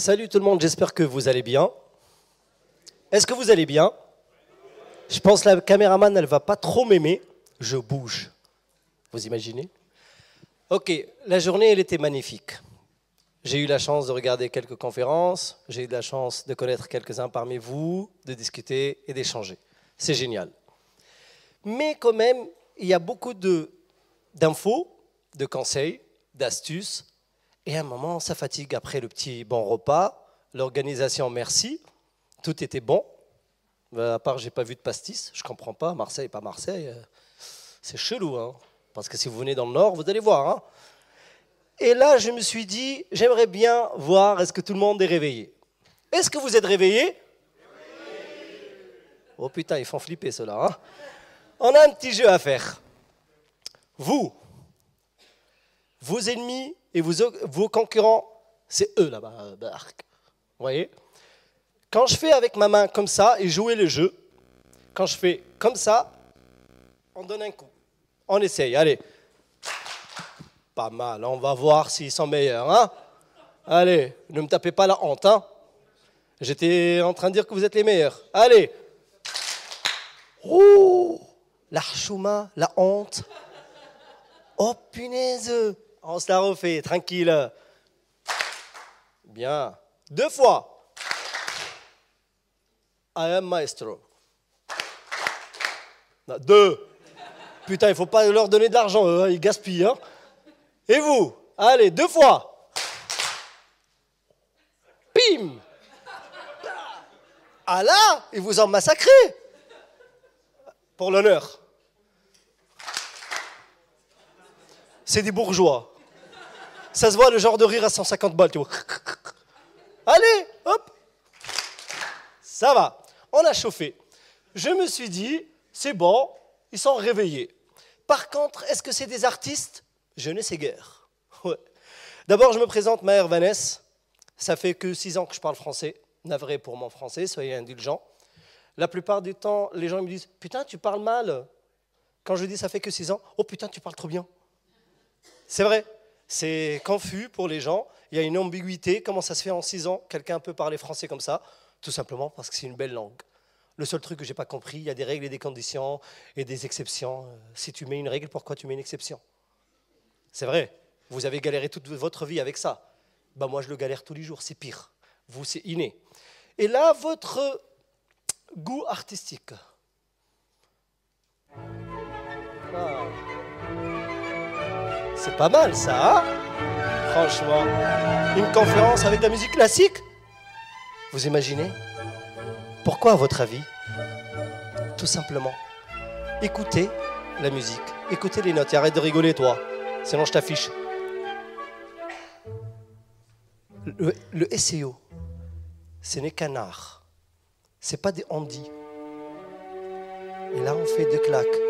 Salut tout le monde, j'espère que vous allez bien. Est-ce que vous allez bien? Je pense que la caméraman, elle va pas trop m'aimer. Je bouge. Vous imaginez? Ok, la journée, elle était magnifique. J'ai eu la chance de regarder quelques conférences, j'ai eu la chance de connaître quelques-uns parmi vous, de discuter et d'échanger. C'est génial. Mais quand même, il y a beaucoup d'infos, de conseils, d'astuces, et à un moment, ça fatigue après le petit bon repas, l'organisation, merci, tout était bon. Euh, à part, j'ai pas vu de pastis, je comprends pas. Marseille, pas Marseille, euh, c'est chelou, hein. Parce que si vous venez dans le Nord, vous allez voir. Hein. Et là, je me suis dit, j'aimerais bien voir est-ce que tout le monde est réveillé. Est-ce que vous êtes réveillé? Oh putain, ils font flipper cela. Hein. On a un petit jeu à faire. Vous, vos ennemis et vos, concurrents, c'est eux là-bas. Vous voyez? Quand je fais avec ma main comme ça et jouer le jeu, quand je fais comme ça, on donne un coup. On essaye, allez. Pas mal, on va voir s'ils sont meilleurs. Hein? Allez, ne me tapez pas la honte. Hein J'étais en train de dire que vous êtes les meilleurs. Allez. Oh, l'archouma, la honte. Oh punaise. On se la refait, tranquille. Bien. Deux fois. I am maestro. deux. Putain, il ne faut pas leur donner de l'argent, hein, ils gaspillent. Hein. Et vous? Allez, deux fois. Pim Ah là, ils vous ont massacré. Pour l'honneur. C'est des bourgeois. Ça se voit le genre de rire à 150 balles, tu vois. Allez, hop. Ça va. On a chauffé. Je me suis dit, c'est bon, ils sont réveillés. Par contre, est-ce que c'est des artistes? Je ne sais guère. D'abord, je me présente, Maher Vanessa. Ça fait que six ans que je parle français. Navré pour mon français, soyez indulgents. La plupart du temps, les gens me disent Putain, tu parles mal. Quand je dis ça fait que six ans, oh putain, tu parles trop bien. C'est vrai. C'est confus pour les gens. Il y a une ambiguïté. Comment ça se fait en six ans Quelqu'un peut parler français comme ça? Tout simplement parce que c'est une belle langue. Le seul truc que j'ai pas compris, il y a des règles et des conditions et des exceptions. Si tu mets une règle, pourquoi tu mets une exception? C'est vrai. Vous avez galéré toute votre vie avec ça. Bah moi, je le galère tous les jours. C'est pire. Vous, c'est inné. Et là, votre goût artistique. Ah. C'est pas mal ça, hein? Franchement. Une conférence avec de la musique classique? Vous imaginez? Pourquoi à votre avis? Tout simplement. Écoutez la musique, écoutez les notes et arrête de rigoler toi, sinon je t'affiche. Le, SEO, ce n'est qu'un art. C'est pas des handis. Et là, on fait deux claques.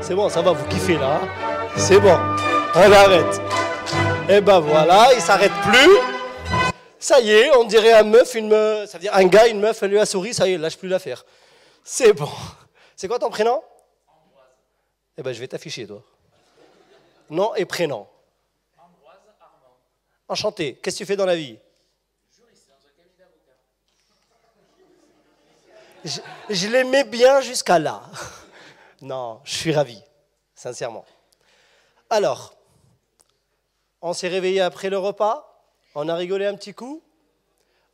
C'est bon, ça va, vous kiffez là. Hein? C'est bon, on arrête. Et eh ben voilà, il s'arrête plus. Ça y est, on dirait un meuf, une meuf, ça veut dire un gars, une meuf, elle lui a souri, ça y est, lâche plus l'affaire. C'est bon. C'est quoi ton prénom? Ambroise. Eh ben je vais t'afficher toi. Nom et prénom. Ambroise Armand. Enchanté. Qu'est-ce que tu fais dans la vie? Je, l'aimais bien jusqu'à là. Non, je suis ravi, sincèrement. Alors, on s'est réveillé après le repas, on a rigolé un petit coup?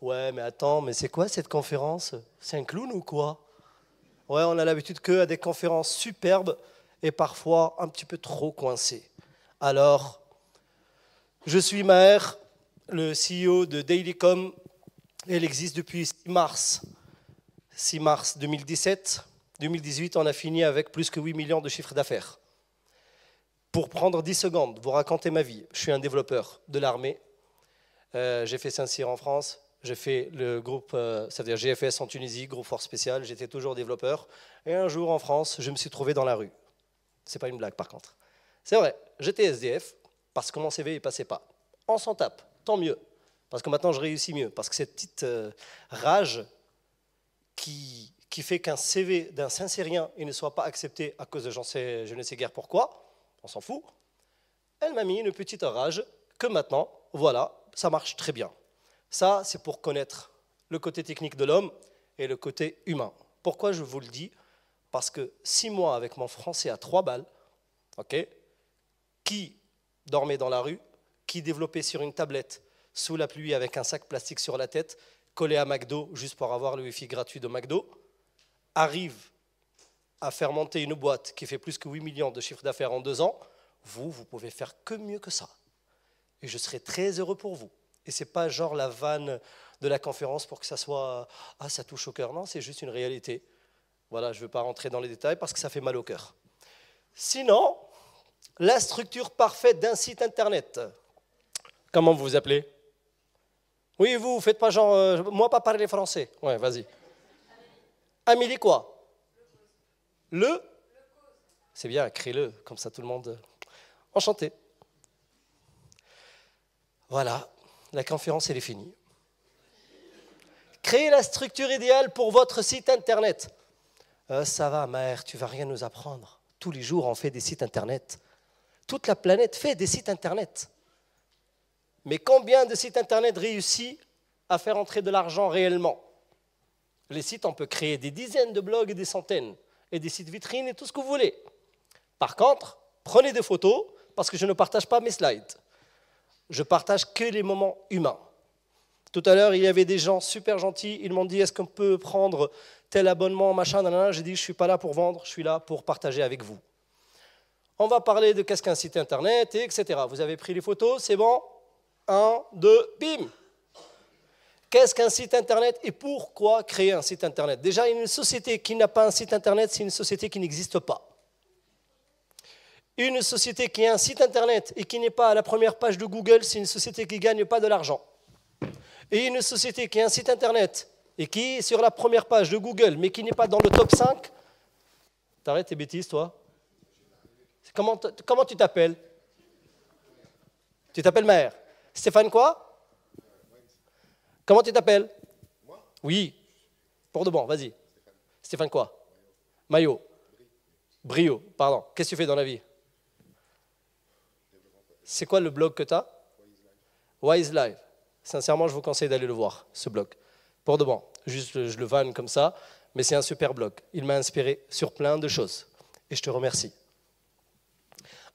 Ouais, mais attends, mais c'est quoi cette conférence? C'est un clown ou quoi? Ouais, on a l'habitude que à des conférences superbes et parfois un petit peu trop coincées. Alors, je suis Maher, le CEO de Dailycom. Elle existe depuis mars 6 mars 2017. 2018, on a fini avec plus que 8 millions de chiffres d'affaires. Pour prendre 10 secondes, vous raconter ma vie. Je suis un développeur de l'armée. Euh, j'ai fait Saint-Cyr en France. J'ai fait le groupe, euh, c'est-à-dire GFS en Tunisie, groupe force spécial. J'étais toujours développeur. Et un jour en France, je me suis trouvé dans la rue. C'est pas une blague par contre. C'est vrai, j'étais SDF parce que mon CV ne passait pas. On s'en tape, tant mieux. Parce que maintenant je réussis mieux. Parce que cette petite euh, rage qui, fait qu'un CV d'un Saint-Syrien ne soit pas accepté à cause de sais, je ne sais guère pourquoi, on s'en fout, elle m'a mis une petite rage que maintenant, voilà, ça marche très bien. Ça, c'est pour connaître le côté technique de l'homme et le côté humain. Pourquoi je vous le dis? Parce que six mois avec mon français à trois balles, ok, qui dormait dans la rue, qui développait sur une tablette sous la pluie avec un sac plastique sur la tête, collé à McDo juste pour avoir le Wi-Fi gratuit de McDo, arrive à faire monter une boîte qui fait plus que 8 millions de chiffre d'affaires en deux ans, vous, vous pouvez faire que mieux que ça. Et je serai très heureux pour vous. Et ce n'est pas genre la vanne de la conférence pour que ça soit ah ça touche au cœur. Non, c'est juste une réalité. Voilà, je ne veux pas rentrer dans les détails parce que ça fait mal au cœur. Sinon, la structure parfaite d'un site internet. Comment vous vous appelez? Oui, vous, faites pas genre euh, moi pas parler français. Ouais, vas-y. Amélie quoi? Le? C'est bien, crée-le, comme ça tout le monde. Enchanté. Voilà, la conférence, elle est finie. Créez la structure idéale pour votre site internet. Euh, ça va, mère, tu vas rien nous apprendre. Tous les jours, on fait des sites internet. Toute la planète fait des sites internet. Mais combien de sites internet réussissent à faire entrer de l'argent réellement Les sites, on peut créer des dizaines de blogs et des centaines, et des sites vitrines et tout ce que vous voulez. Par contre, prenez des photos, parce que je ne partage pas mes slides je partage que les moments humains. Tout à l'heure, il y avait des gens super gentils, ils m'ont dit est-ce qu'on peut prendre tel abonnement, machin, nanana? J'ai dit je ne suis pas là pour vendre, je suis là pour partager avec vous. On va parler de qu'est-ce qu'un site internet, etc. Vous avez pris les photos, c'est bon? Un, deux, bim Qu'est-ce qu'un site internet et pourquoi créer un site internet? Déjà, une société qui n'a pas un site internet, c'est une société qui n'existe pas. Une société qui a un site internet et qui n'est pas à la première page de Google, c'est une société qui ne gagne pas de l'argent. Et une société qui a un site internet et qui est sur la première page de Google, mais qui n'est pas dans le top 5, t'arrêtes tes bêtises, toi comment, comment tu t'appelles? Tu t'appelles Maire. Stéphane quoi? Comment tu t'appelles? Oui. Pour de bon, vas-y. Stéphane quoi? Maillot. Brio, pardon. Qu'est-ce que tu fais dans la vie? C'est quoi le blog que tu as Wise Live. Sincèrement, je vous conseille d'aller le voir, ce blog. Pour de bon. Juste, je le vanne comme ça, mais c'est un super blog. Il m'a inspiré sur plein de choses. Et je te remercie.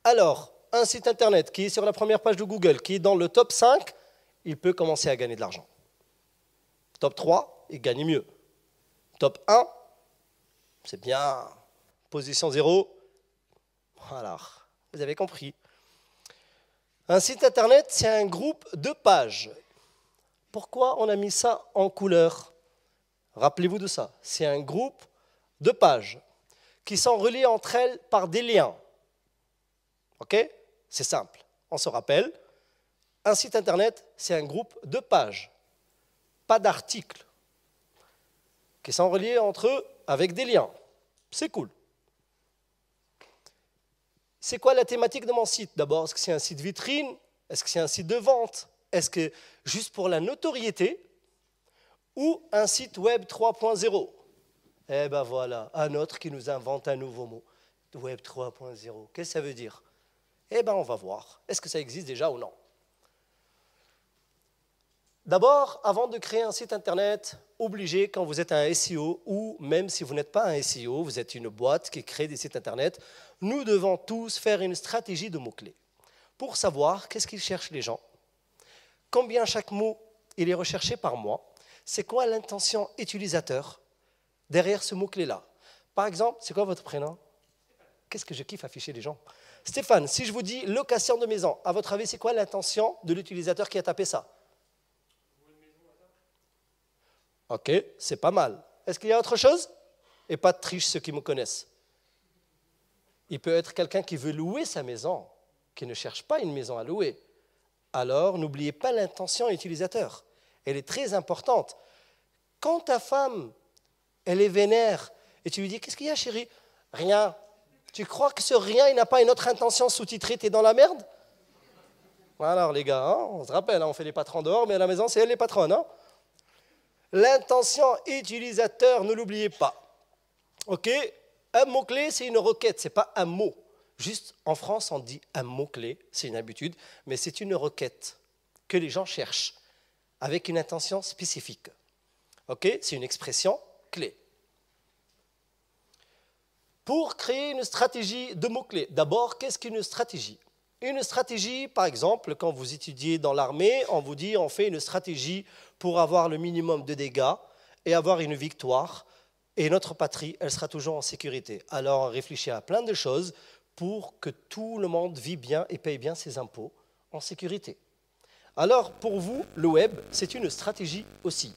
Alors, un site internet qui est sur la première page de Google, qui est dans le top 5, il peut commencer à gagner de l'argent. Top 3, il gagne mieux. Top 1, c'est bien. Position 0, voilà. Vous avez compris. Un site internet, c'est un groupe de pages. Pourquoi on a mis ça en couleur? Rappelez-vous de ça. C'est un groupe de pages qui sont reliées entre elles par des liens. OK? C'est simple. On se rappelle. Un site internet, c'est un groupe de pages, pas d'articles, qui sont reliés entre eux avec des liens. C'est cool. C'est quoi la thématique de mon site? D'abord, est-ce que c'est un site vitrine? Est-ce que c'est un site de vente? Est-ce que juste pour la notoriété? Ou un site web 3.0 Eh ben voilà, un autre qui nous invente un nouveau mot. Web 3.0. Qu'est-ce que ça veut dire? Eh ben on va voir. Est-ce que ça existe déjà ou non? D'abord, avant de créer un site internet, obligé quand vous êtes un SEO ou même si vous n'êtes pas un SEO, vous êtes une boîte qui crée des sites internet, nous devons tous faire une stratégie de mots-clés pour savoir qu'est-ce qu'ils cherchent les gens, combien chaque mot il est recherché par mois, c'est quoi l'intention utilisateur derrière ce mot-clé-là. Par exemple, c'est quoi votre prénom? Qu'est-ce que je kiffe afficher les gens? Stéphane, si je vous dis location de maison, à votre avis, c'est quoi l'intention de l'utilisateur qui a tapé ça? Ok, c'est pas mal. Est-ce qu'il y a autre chose? Et pas de triche ceux qui me connaissent. Il peut être quelqu'un qui veut louer sa maison, qui ne cherche pas une maison à louer. Alors, n'oubliez pas l'intention utilisateur. elle est très importante. Quand ta femme, elle est vénère, et tu lui dis, qu'est-ce qu'il y a chérie? Rien. Tu crois que ce rien, il n'a pas une autre intention sous-titrée, t'es dans la merde? Alors les gars, hein, on se rappelle, hein, on fait les patrons dehors, mais à la maison, c'est elle les patronnes. Hein. L'intention utilisateur, ne l'oubliez pas. OK? Un mot-clé, c'est une requête, ce n'est pas un mot. Juste en France, on dit un mot-clé, c'est une habitude, mais c'est une requête que les gens cherchent avec une intention spécifique. OK? C'est une expression clé. Pour créer une stratégie de mots-clés, d'abord, qu'est-ce qu'une stratégie? Une stratégie, par exemple, quand vous étudiez dans l'armée, on vous dit on fait une stratégie pour avoir le minimum de dégâts et avoir une victoire, et notre patrie, elle sera toujours en sécurité. Alors, réfléchissez à plein de choses pour que tout le monde vit bien et paye bien ses impôts en sécurité. Alors, pour vous, le web, c'est une stratégie aussi.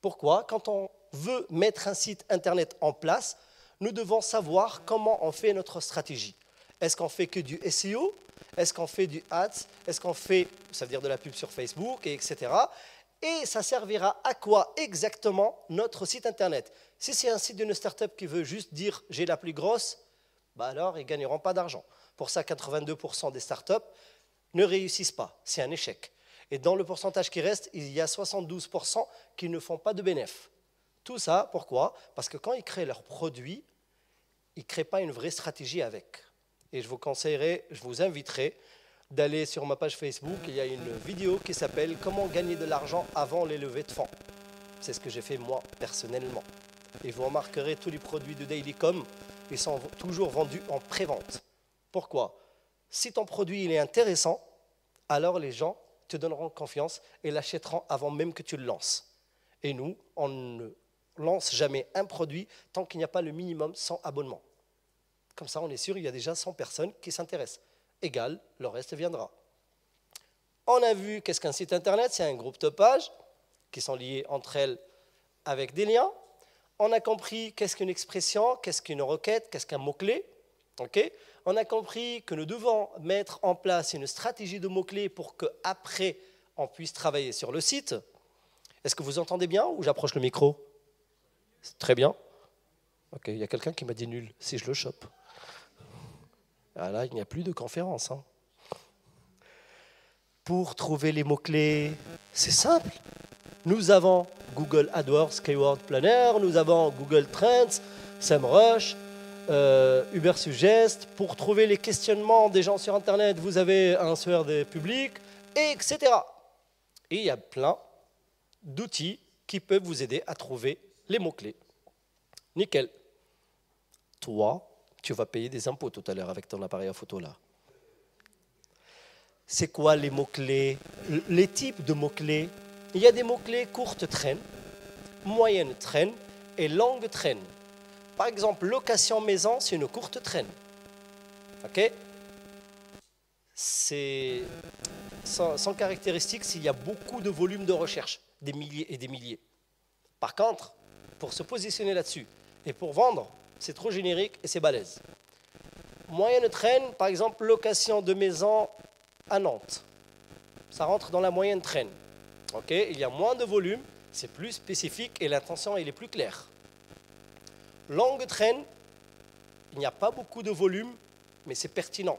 Pourquoi? Quand on veut mettre un site Internet en place, nous devons savoir comment on fait notre stratégie. Est-ce qu'on fait que du SEO Est-ce qu'on fait du ads? Est-ce qu'on fait, ça veut dire de la pub sur Facebook, etc. Et ça servira à quoi exactement notre site Internet? Si c'est un site d'une startup qui veut juste dire j'ai la plus grosse, bah alors ils ne gagneront pas d'argent. Pour ça, 82% des startups ne réussissent pas. C'est un échec. Et dans le pourcentage qui reste, il y a 72% qui ne font pas de bénéfices. Tout ça, pourquoi? Parce que quand ils créent leurs produits, ils ne créent pas une vraie stratégie avec. Et je vous conseillerais, je vous inviterai d'aller sur ma page Facebook. Il y a une vidéo qui s'appelle Comment gagner de l'argent avant les levées de fonds. C'est ce que j'ai fait moi personnellement. Et vous remarquerez tous les produits de Dailycom ils sont toujours vendus en pré-vente. Pourquoi? Si ton produit il est intéressant, alors les gens te donneront confiance et l'achèteront avant même que tu le lances. Et nous, on ne lance jamais un produit tant qu'il n'y a pas le minimum 100 abonnements. Comme ça, on est sûr, il y a déjà 100 personnes qui s'intéressent. Égal, le reste viendra. On a vu qu'est-ce qu'un site internet, c'est un groupe de pages qui sont liées entre elles avec des liens on a compris qu'est-ce qu'une expression, qu'est-ce qu'une requête, qu'est-ce qu'un mot-clé. on a compris que nous devons mettre en place une stratégie de mots-clés pour qu'après, on puisse travailler sur le site. Est-ce que vous entendez bien ou j'approche le micro? Très bien. Ok, il y a quelqu'un qui m'a dit nul, si je le chope. Ah là, il n'y a plus de conférence. Hein. Pour trouver les mots-clés, c'est simple. Nous avons Google AdWords Keyword Planner, nous avons Google Trends, SEMrush, euh, Uber Suggest. Pour trouver les questionnements des gens sur Internet, vous avez un sueur des publics, etc. Et il y a plein d'outils qui peuvent vous aider à trouver les mots-clés. Nickel. Toi, tu vas payer des impôts tout à l'heure avec ton appareil à photo là. C'est quoi les mots-clés Les types de mots-clés? Il y a des mots-clés courte traîne, moyenne traîne et longue traîne. Par exemple, location maison, c'est une courte traîne. OK? C'est sans, caractéristique s'il y a beaucoup de volume de recherche, des milliers et des milliers. Par contre, pour se positionner là-dessus et pour vendre, c'est trop générique et c'est balèze. Moyenne traîne, par exemple, location de maison à Nantes. Ça rentre dans la moyenne traîne il y a moins de volume, c'est plus spécifique et l'intention est plus claire. Longue traîne, il n'y a pas beaucoup de volume, mais c'est pertinent.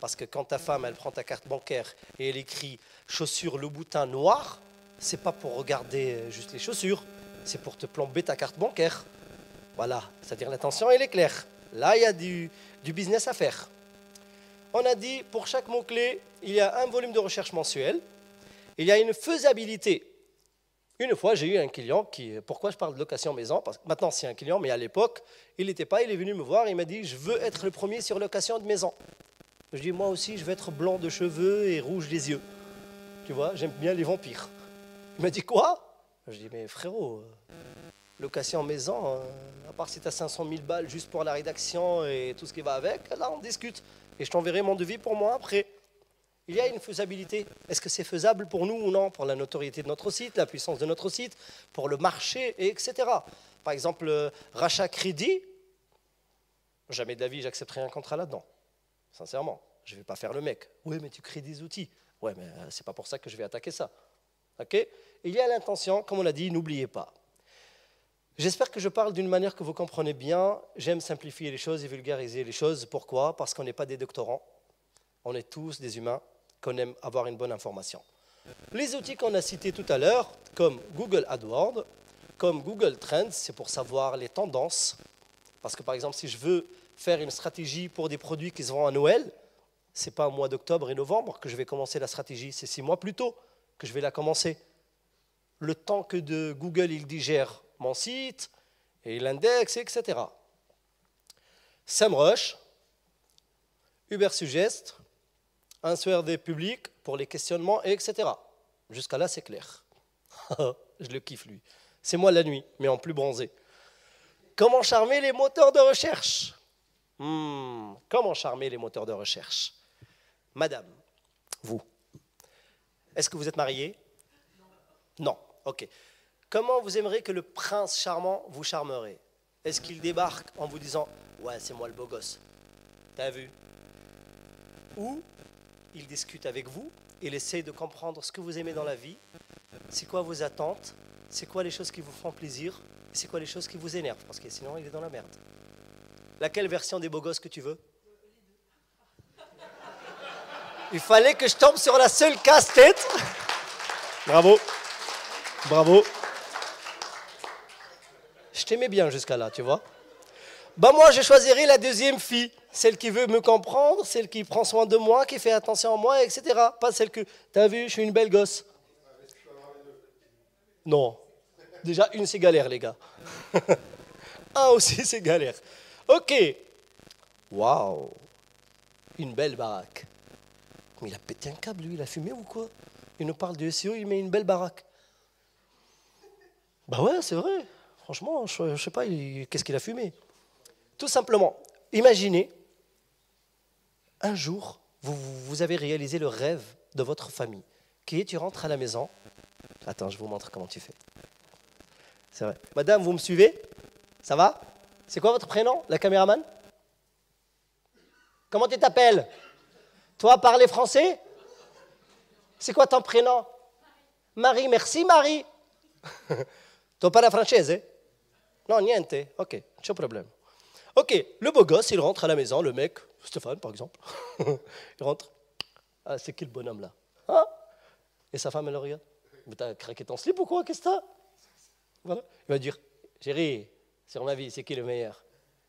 Parce que quand ta femme, elle prend ta carte bancaire et elle écrit chaussures le boutin noir, c'est pas pour regarder juste les chaussures, c'est pour te plomber ta carte bancaire. Voilà, c'est-à-dire l'intention, elle est claire. Là, il y a du, business à faire. On a dit, pour chaque mot-clé, il y a un volume de recherche mensuel, il y a une faisabilité. Une fois, j'ai eu un client qui. Pourquoi je parle de location maison? Parce que maintenant, c'est un client, mais à l'époque, il n'était pas. Il est venu me voir. Il m'a dit Je veux être le premier sur location de maison. Je dis Moi aussi, je veux être blanc de cheveux et rouge des yeux. Tu vois, j'aime bien les vampires. Il m'a dit Quoi? Je dis Mais frérot, euh, location maison, euh, à part si tu as 500 000 balles juste pour la rédaction et tout ce qui va avec, là, on discute. Et je t'enverrai mon devis pour moi après. Il y a une faisabilité. Est-ce que c'est faisable pour nous ou non? Pour la notoriété de notre site, la puissance de notre site, pour le marché, etc. Par exemple, euh, rachat crédit, jamais de la vie j'accepterai un contrat là-dedans. Sincèrement, je ne vais pas faire le mec. Oui, mais tu crées des outils. Ouais, mais euh, c'est pas pour ça que je vais attaquer ça. Il y a l'intention, comme on l'a dit, n'oubliez pas. J'espère que je parle d'une manière que vous comprenez bien. J'aime simplifier les choses et vulgariser les choses. Pourquoi? Parce qu'on n'est pas des doctorants. On est tous des humains qu'on aime avoir une bonne information. Les outils qu'on a cités tout à l'heure, comme Google AdWords, comme Google Trends, c'est pour savoir les tendances. Parce que par exemple, si je veux faire une stratégie pour des produits qui se vendent à Noël, ce n'est pas au mois d'octobre et novembre que je vais commencer la stratégie, c'est six mois plus tôt que je vais la commencer. Le temps que de Google il digère mon site et l'index, etc. SEMrush, Ubersuggest, un des publics pour les questionnements, etc. Jusqu'à là, c'est clair. je le kiffe, lui. C'est moi la nuit, mais en plus bronzé. Comment charmer les moteurs de recherche? Hmm, Comment charmer les moteurs de recherche? Madame, vous, est-ce que vous êtes mariée? Non, ok. Comment vous aimeriez que le prince charmant vous charmerait? Est-ce qu'il débarque en vous disant Ouais, c'est moi le beau gosse T'as vu? Ou il discute avec vous, il essaie de comprendre ce que vous aimez dans la vie, c'est quoi vos attentes, c'est quoi les choses qui vous font plaisir, c'est quoi les choses qui vous énervent, parce que sinon il est dans la merde. Laquelle version des beaux gosses que tu veux? Il fallait que je tombe sur la seule casse-tête. Bravo. Bravo. T'aimais bien jusqu'à là, tu vois. Bah moi, je choisirais la deuxième fille celle qui veut me comprendre, celle qui prend soin de moi, qui fait attention à moi, etc. Pas celle que, t'as vu, je suis une belle gosse. Non. Déjà, une, c'est galère, les gars. un aussi, c'est galère. Ok. Waouh. Une belle baraque. Mais il a pété un câble, lui, il a fumé ou quoi? Il nous parle de SEO, il met une belle baraque. Bah ouais, c'est vrai. Franchement, je, ne sais pas, qu'est-ce qu'il a fumé. Tout simplement, imaginez un jour, vous, avez réalisé le rêve de votre famille, qui est tu rentres à la maison. Attends, je vous montre comment tu fais. C'est vrai. Madame, vous me suivez? Ça va? C'est quoi votre prénom, la caméraman? Comment tu t'appelles? Toi, parler français? C'est quoi ton prénom? Marie, merci Marie. tu parles français Non, niente. Ok, pas problème. Ok, le beau gosse, il rentre à la maison, le mec, Stéphane par exemple, il rentre. Ah, c'est qui le bonhomme là? Hein? Et sa femme, elle le regarde. Mais t'as craqué ton slip ou quoi? Qu'est-ce que t'as? Voilà. Il va dire Chérie, sur ma vie, c'est qui le meilleur?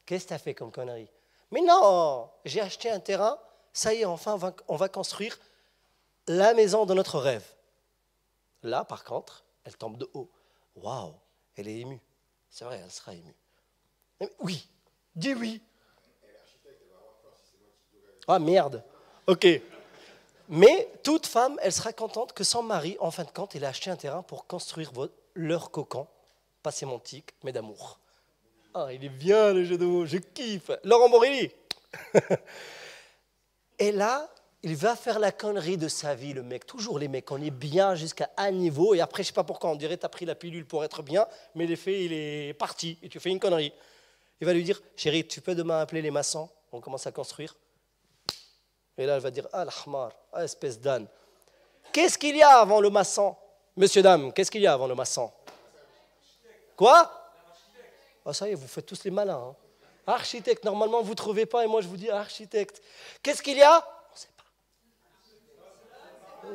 Qu'est-ce que t'as fait comme connerie? Mais non J'ai acheté un terrain, ça y est, enfin, on va construire la maison de notre rêve. Là, par contre, elle tombe de haut. Waouh Elle est émue. C'est vrai, elle sera émue. oui, Dis oui. Ah merde. Ok. Mais toute femme, elle sera contente que son mari, en fin de compte, il a acheté un terrain pour construire leur cocon, pas sémantique, mais d'amour. Ah, il est bien le jeu de mots, je kiffe. Laurent Morelli. Et là, il va faire la connerie de sa vie, le mec. Toujours les mecs, on est bien jusqu'à un niveau, et après, je sais pas pourquoi, on dirait tu as pris la pilule pour être bien, mais l'effet, il est parti, et tu fais une connerie. Il va lui dire, chérie, tu peux demain appeler les maçons On commence à construire. Et là, elle va dire, ah, l'ahmar, ah, espèce d'âne. Qu'est-ce qu'il y a avant le maçon? Monsieur, dame, qu'est-ce qu'il y a avant le maçon? Quoi? Ah, ça y est, vous faites tous les malins. Hein. Architecte, normalement, vous ne trouvez pas, et moi, je vous dis architecte. Qu'est-ce qu'il y a On ne sait pas.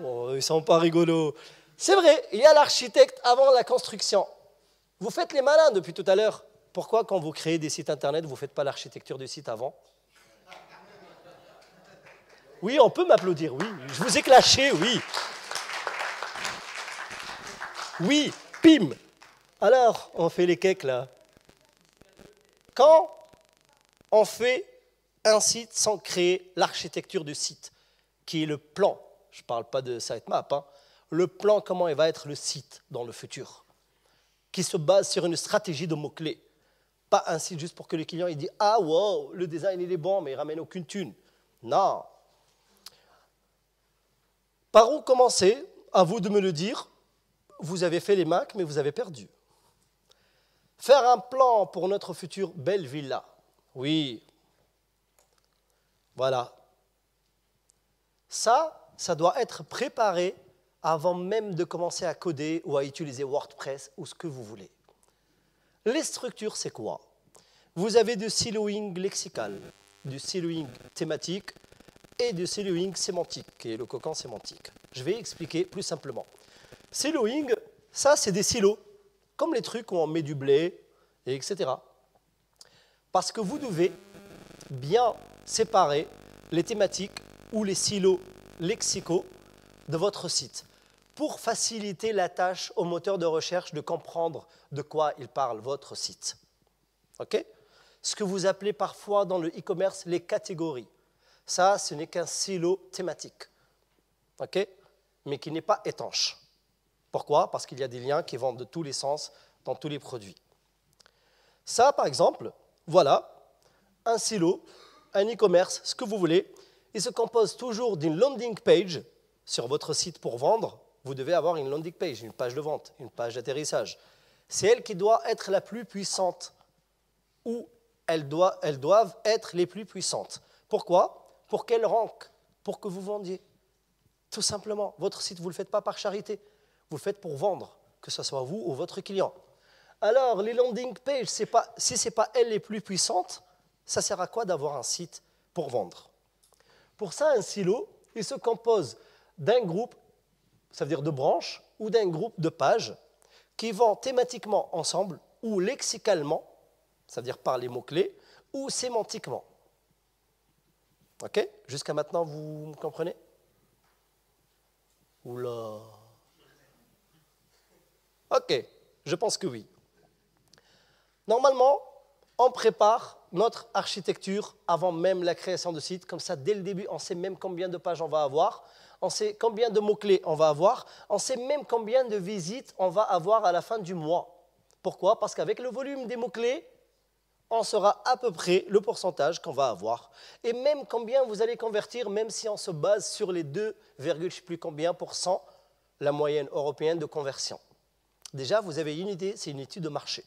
Oh, ils sont pas rigolos. C'est vrai, il y a l'architecte avant la construction. Vous faites les malins depuis tout à l'heure. Pourquoi quand vous créez des sites internet, vous ne faites pas l'architecture du site avant? Oui, on peut m'applaudir, oui. Je vous ai clashé, oui. Oui, pim. Alors, on fait les cakes là. Quand on fait un site sans créer l'architecture du site, qui est le plan, je ne parle pas de sitemap, hein, le plan comment il va être le site dans le futur, qui se base sur une stratégie de mots-clés. Pas un site juste pour que le client il Ah, wow, le design il est bon, mais il ramène aucune thune. Non. Par où commencer? À vous de me le dire. Vous avez fait les Macs, mais vous avez perdu. Faire un plan pour notre future belle villa. Oui. Voilà. Ça, ça doit être préparé avant même de commencer à coder ou à utiliser WordPress ou ce que vous voulez. Les structures, c'est quoi? Vous avez du siloing lexical, du siloing thématique et du siloing sémantique, qui est le coquin sémantique. Je vais expliquer plus simplement. Siloing, ça, c'est des silos, comme les trucs où on met du blé, etc. Parce que vous devez bien séparer les thématiques ou les silos lexicaux de votre site pour faciliter la tâche au moteur de recherche de comprendre de quoi il parle votre site. OK? Ce que vous appelez parfois dans le e-commerce les catégories. Ça, ce n'est qu'un silo thématique. OK? Mais qui n'est pas étanche. Pourquoi? Parce qu'il y a des liens qui vont de tous les sens dans tous les produits. Ça, par exemple, voilà, un silo, un e-commerce, ce que vous voulez. Il se compose toujours d'une landing page sur votre site pour vendre. Vous devez avoir une landing page, une page de vente, une page d'atterrissage. C'est elle qui doit être la plus puissante ou elles, doivent être les plus puissantes. Pourquoi? Pour qu'elles rankent, pour que vous vendiez. Tout simplement. Votre site, vous ne le faites pas par charité. Vous le faites pour vendre, que ce soit vous ou votre client. Alors, les landing pages, si ce n'est pas elles les plus puissantes, ça sert à quoi d'avoir un site pour vendre? Pour ça, un silo, il se compose d'un groupe, ça veut dire de branches, ou d'un groupe de pages qui vont thématiquement ensemble, ou lexicalement, ça veut dire par les mots-clés, ou sémantiquement. Ok? Jusqu'à maintenant, vous me comprenez? Oula Ok, je pense que oui. Normalement, on prépare notre architecture avant même la création de site. Comme ça, dès le début, on sait même combien de pages on va avoir, on sait combien de mots-clés on va avoir, on sait même combien de visites on va avoir à la fin du mois. Pourquoi? Parce qu'avec le volume des mots-clés, on saura à peu près le pourcentage qu'on va avoir. Et même combien vous allez convertir, même si on se base sur les 2, je ne sais plus combien pour cent, la moyenne européenne de conversion. Déjà, vous avez une idée, c'est une étude de marché.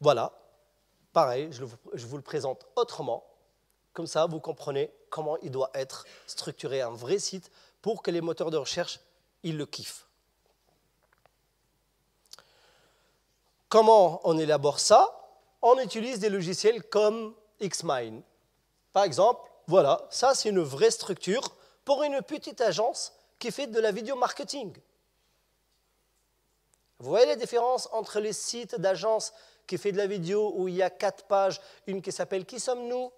Voilà, pareil, je, vous le présente autrement. Comme ça, vous comprenez comment il doit être structuré un vrai site pour que les moteurs de recherche, ils le kiffent. Comment on élabore ça? On utilise des logiciels comme Xmine. Par exemple, voilà, ça c'est une vraie structure pour une petite agence qui fait de la vidéo marketing. Vous voyez la différence entre les sites d'agences qui fait de la vidéo où il y a quatre pages, une qui s'appelle Qui sommes-nous?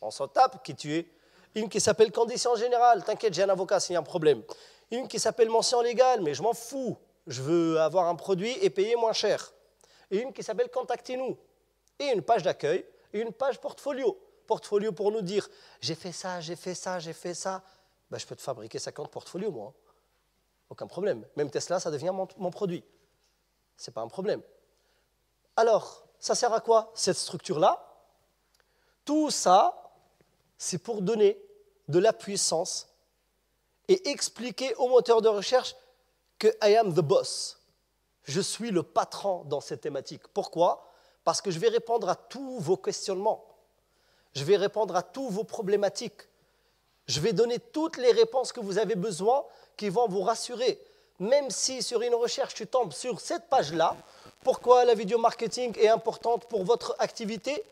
On s'en tape, qui tu es. Une qui s'appelle Conditions générales, t'inquiète, j'ai un avocat s'il y a un problème. Une qui s'appelle Mention légale, mais je m'en fous, je veux avoir un produit et payer moins cher. Et une qui s'appelle Contactez-nous. Et une page d'accueil et une page portfolio. Portfolio pour nous dire j'ai fait ça, j'ai fait ça, j'ai fait ça. Ben, je peux te fabriquer 50 portfolios, moi. Aucun problème. Même Tesla, ça devient mon, mon produit. Ce n'est pas un problème. Alors, ça sert à quoi cette structure-là? Tout ça, c'est pour donner de la puissance et expliquer au moteur de recherche que I am the boss. Je suis le patron dans cette thématique. Pourquoi? Parce que je vais répondre à tous vos questionnements. Je vais répondre à tous vos problématiques. Je vais donner toutes les réponses que vous avez besoin qui vont vous rassurer. Même si sur une recherche, tu tombes sur cette page-là, pourquoi la vidéo marketing est importante pour votre activité?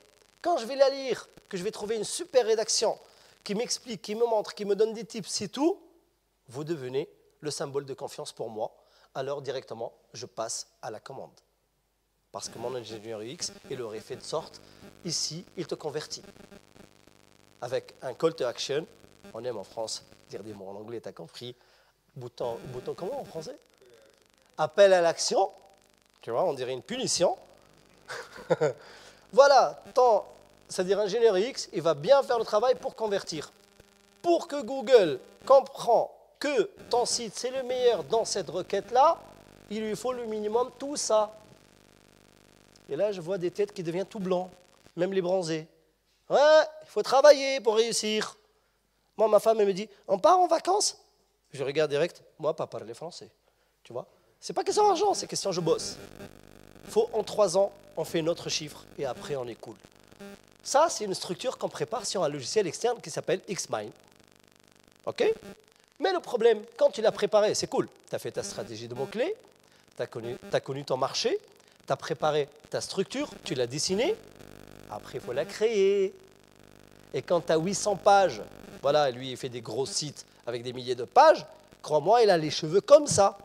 Quand je vais la lire, que je vais trouver une super rédaction qui m'explique, qui me montre, qui me donne des tips, c'est tout, vous devenez le symbole de confiance pour moi. Alors directement, je passe à la commande. Parce que mon ingénieur UX, il aurait fait de sorte, ici, il te convertit. Avec un call to action, on aime en France dire des mots en anglais, tu as compris. Bouton, comment en français? Appel à l'action, tu vois, on dirait une punition. voilà, tant, c'est-à-dire ingénieur X, il va bien faire le travail pour convertir. Pour que Google comprend que ton site c'est le meilleur dans cette requête-là, il lui faut le minimum tout ça. Et là, je vois des têtes qui deviennent tout blancs, même les bronzés. Ouais, il faut travailler pour réussir. Moi, ma femme, elle me dit, on part en vacances? Je regarde direct, moi, pas parler français. Tu vois c'est pas question d'argent, c'est question je bosse. Faut en trois ans, on fait notre chiffre et après on est cool. Ça, c'est une structure qu'on prépare sur un logiciel externe qui s'appelle Xmine. OK? Mais le problème, quand tu l'as préparé, c'est cool. Tu as fait ta stratégie de mots-clés, tu as connu, as connu ton marché, tu as préparé ta structure, tu l'as dessinée. Après, il faut la créer. Et quand tu as 800 pages, voilà, lui, il fait des gros sites avec des milliers de pages, crois-moi, il a les cheveux comme ça.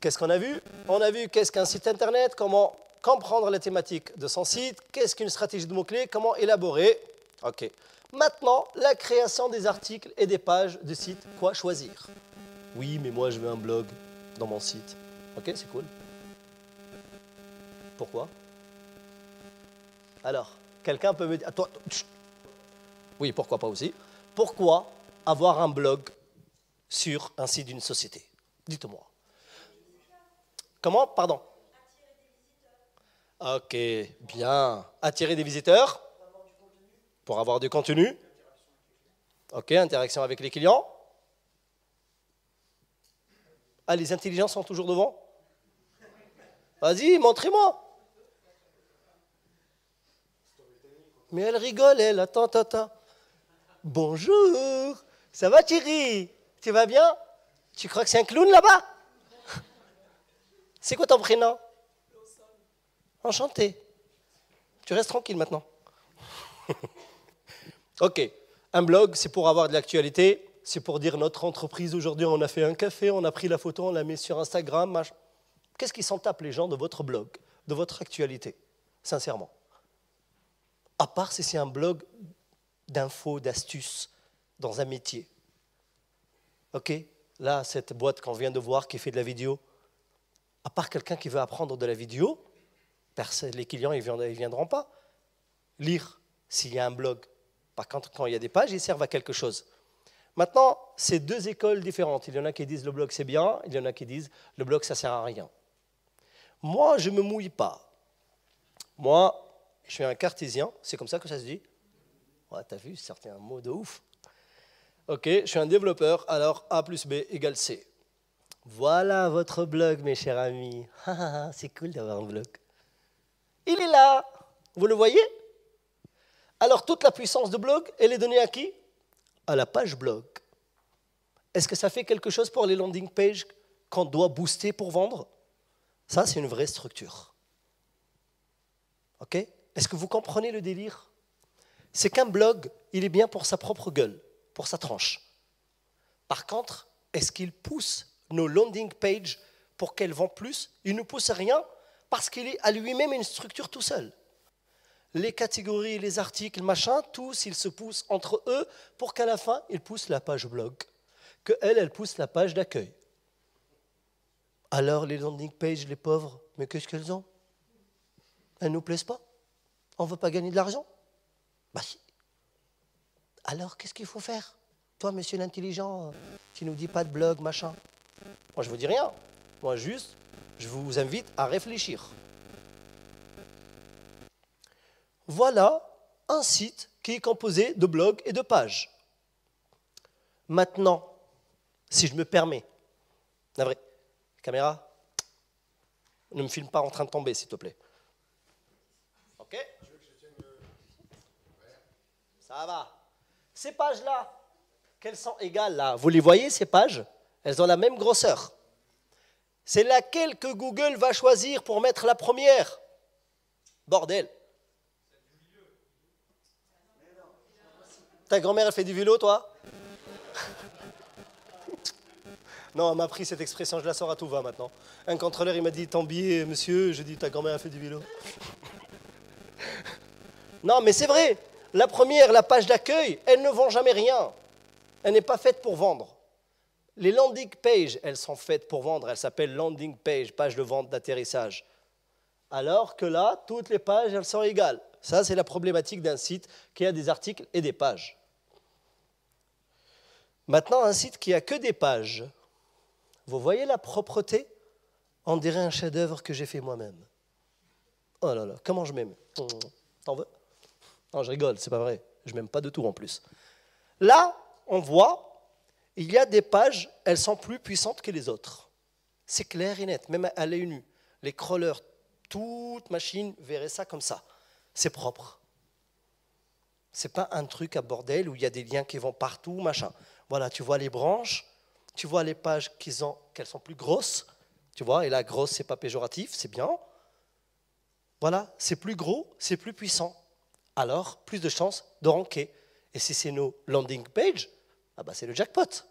Qu'est-ce qu'on a vu? On a vu qu'est-ce qu'un site internet, comment comprendre la thématique de son site, qu'est-ce qu'une stratégie de mots-clés, comment élaborer. OK. Maintenant, la création des articles et des pages de site, quoi choisir? Oui, mais moi je veux un blog dans mon site. Ok, c'est cool. Pourquoi? Alors, quelqu'un peut me dire... Toi, oui, pourquoi pas aussi Pourquoi avoir un blog sur un site d'une société? Dites-moi. Comment? Pardon Ok, bien. Attirer des visiteurs? Pour avoir du contenu? Ok, interaction avec les clients? Ah, les intelligents sont toujours devant? Vas-y, montrez-moi. Mais elle rigole, elle. Attends, attends, attends. Bonjour. Ça va, Thierry? Tu vas bien? Tu crois que c'est un clown là-bas? C'est quoi ton prénom? Enchanté. Tu restes tranquille maintenant. ok, un blog, c'est pour avoir de l'actualité, c'est pour dire notre entreprise aujourd'hui, on a fait un café, on a pris la photo, on l'a mis sur Instagram. Qu'est-ce qui s'en tape les gens de votre blog, de votre actualité, sincèrement À part si c'est un blog d'infos, d'astuces dans un métier. Ok? Là, cette boîte qu'on vient de voir qui fait de la vidéo, à part quelqu'un qui veut apprendre de la vidéo, les clients ne viendront pas lire s'il y a un blog. Par contre, quand il y a des pages, ils servent à quelque chose. Maintenant, c'est deux écoles différentes. Il y en a qui disent le blog c'est bien, il y en a qui disent le blog ça sert à rien. Moi, je ne me mouille pas. Moi, je suis un cartésien, c'est comme ça que ça se dit T'as vu, c'est un mot de ouf. Ok, je suis un développeur, alors A plus B égale C. Voilà votre blog, mes chers amis. c'est cool d'avoir un blog. Il est là. Vous le voyez? Alors toute la puissance de blog, elle est donnée à qui? À la page blog. Est-ce que ça fait quelque chose pour les landing pages qu'on doit booster pour vendre? Ça, c'est une vraie structure. OK? Est-ce que vous comprenez le délire? C'est qu'un blog, il est bien pour sa propre gueule, pour sa tranche. Par contre, est-ce qu'il pousse nos landing pages pour qu'elles vendent plus? Il ne pousse rien parce qu'il est à lui-même une structure tout seul. Les catégories, les articles, machin, tous, ils se poussent entre eux pour qu'à la fin, ils poussent la page blog, que elle, elle pousse la page d'accueil. Alors, les landing pages, les pauvres, mais qu'est-ce qu'elles ont? Elles ne nous plaisent pas. On ne veut pas gagner de l'argent Bah. Alors, qu'est-ce qu'il faut faire? Toi, monsieur l'intelligent, qui nous dit pas de blog, machin. Moi, je vous dis rien. Moi, juste, je vous invite à réfléchir. Voilà un site qui est composé de blogs et de pages. Maintenant, si je me permets, la vraie caméra, ne me filme pas en train de tomber, s'il te plaît. Ok Ça va. Ces pages-là, qu'elles sont égales là, vous les voyez, ces pages? Elles ont la même grosseur. C'est laquelle que Google va choisir pour mettre la première? Bordel. Ta grand-mère, elle fait du vélo, toi? Non, elle m'a pris cette expression, je la sors à tout va maintenant. Un contrôleur, il m'a dit Ton billet, monsieur, je dis Ta grand-mère, a fait du vélo. non, mais c'est vrai. La première, la page d'accueil, elle ne vend jamais rien. Elle n'est pas faite pour vendre. Les landing pages, elles sont faites pour vendre. Elles s'appellent landing page, page de vente d'atterrissage. Alors que là, toutes les pages, elles sont égales. Ça, c'est la problématique d'un site qui a des articles et des pages. Maintenant, un site qui a que des pages. Vous voyez la propreté? On dirait un chef-d'œuvre que j'ai fait moi-même. Oh là là, comment je m'aime. T'en veux? Non, je rigole, c'est pas vrai. Je m'aime pas de tout en plus. Là, on voit, il y a des pages, elles sont plus puissantes que les autres. C'est clair et net, même à l'œil nu. Les crawlers, toute machine verrait ça comme ça. C'est propre. C'est pas un truc à bordel où il y a des liens qui vont partout, machin. Voilà, tu vois les branches, tu vois les pages qu'elles ont, qu'elles sont plus grosses, tu vois, et la grosse, c'est pas péjoratif, c'est bien. Voilà, c'est plus gros, c'est plus puissant. Alors, plus de chances de ranker. Et si c'est nos landing pages, ah bah c'est le jackpot.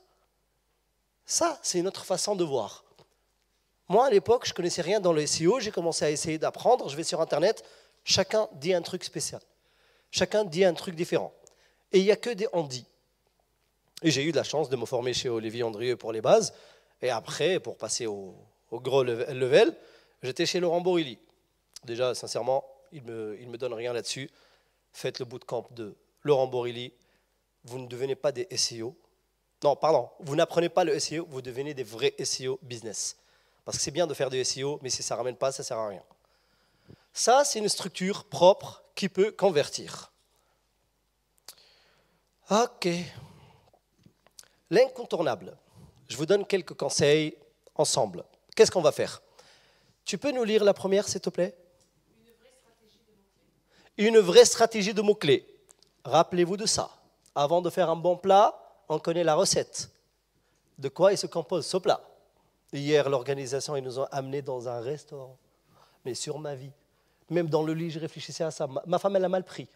Ça, c'est une autre façon de voir. Moi, à l'époque, je connaissais rien dans le SEO, j'ai commencé à essayer d'apprendre, je vais sur Internet, chacun dit un truc spécial. Chacun dit un truc différent. Et il n'y a que des on dit. Et j'ai eu de la chance de me former chez Olivier Andrieux pour les bases. Et après, pour passer au, gros level, j'étais chez Laurent Borilli. Déjà, sincèrement, il ne il me donne rien là-dessus. Faites le bootcamp de Laurent Borilli. Vous ne devenez pas des SEO. Non, pardon, vous n'apprenez pas le SEO, vous devenez des vrais SEO business. Parce que c'est bien de faire du SEO, mais si ça ne ramène pas, ça ne sert à rien. Ça, c'est une structure propre qui peut convertir. Ok. L'incontournable. Je vous donne quelques conseils ensemble. Qu'est-ce qu'on va faire? Tu peux nous lire la première, s'il te plaît? Une vraie stratégie de mots-clés. Rappelez-vous de ça. Avant de faire un bon plat, on connaît la recette. De quoi il se compose ce plat? Hier, l'organisation, ils nous ont amenés dans un restaurant. Mais sur ma vie. Même dans le lit, je réfléchissais à ça. Ma femme, elle a mal pris.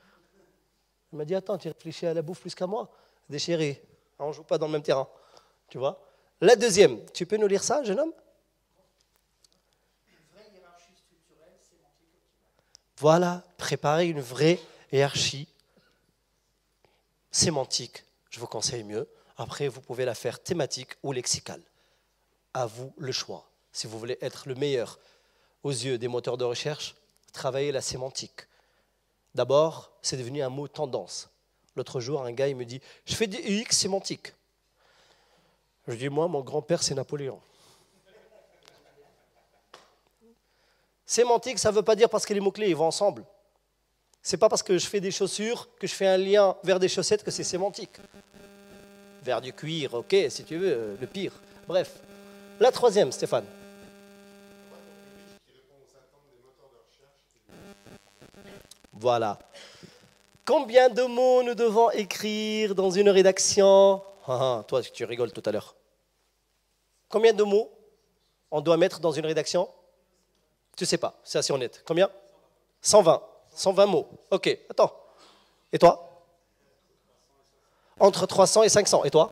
Elle m'a dit Attends, tu réfléchis à la bouffe plus qu'à moi? Déchiré. On ne joue pas dans le même terrain. Tu vois? La deuxième, tu peux nous lire ça, jeune homme? Voilà, préparer une vraie hiérarchie sémantique. Je vous conseille mieux. Après, vous pouvez la faire thématique ou lexicale à vous le choix. Si vous voulez être le meilleur aux yeux des moteurs de recherche, travaillez la sémantique. D'abord, c'est devenu un mot tendance. L'autre jour, un gars me dit Je fais des UX sémantiques. Je dis Moi, mon grand-père, c'est Napoléon. Sémantique, ça ne veut pas dire parce que les mots-clés ils vont ensemble. C'est pas parce que je fais des chaussures que je fais un lien vers des chaussettes que c'est sémantique. Vers du cuir, ok, si tu veux, le pire. Bref, la troisième, Stéphane. Voilà. Combien de mots nous devons écrire dans une rédaction? Ah, ah, Toi, tu rigoles tout à l'heure. Combien de mots on doit mettre dans une rédaction? Tu sais pas, c'est assez honnête. Combien? 120. 120 mots. Ok, attends. Et toi? Entre 300 et 500. Et toi?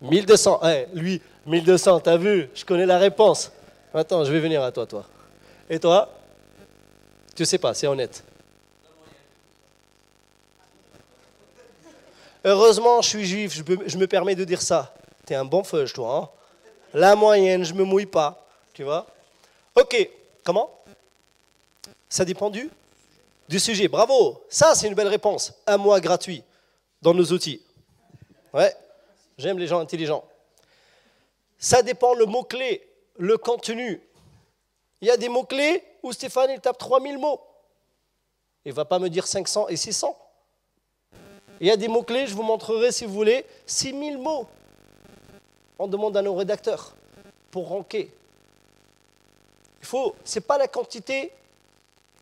1200. Eh, lui, 1200, t'as vu? Je connais la réponse. Attends, je vais venir à toi, toi. Et toi? Tu sais pas, c'est honnête. Heureusement, je suis juif, je, me permets de dire ça. T'es un bon feuge, toi. Hein la moyenne, je me mouille pas. Tu vois? Ok, comment? Ça dépend du sujet. Bravo Ça, c'est une belle réponse. Un mois gratuit dans nos outils. Ouais, j'aime les gens intelligents. Ça dépend le mot-clé, le contenu. Il y a des mots-clés où Stéphane, il tape 3000 mots. Il ne va pas me dire 500 et 600. Il y a des mots-clés, je vous montrerai si vous voulez, 6000 mots. On demande à nos rédacteurs pour ranker. Faut, c'est pas la quantité,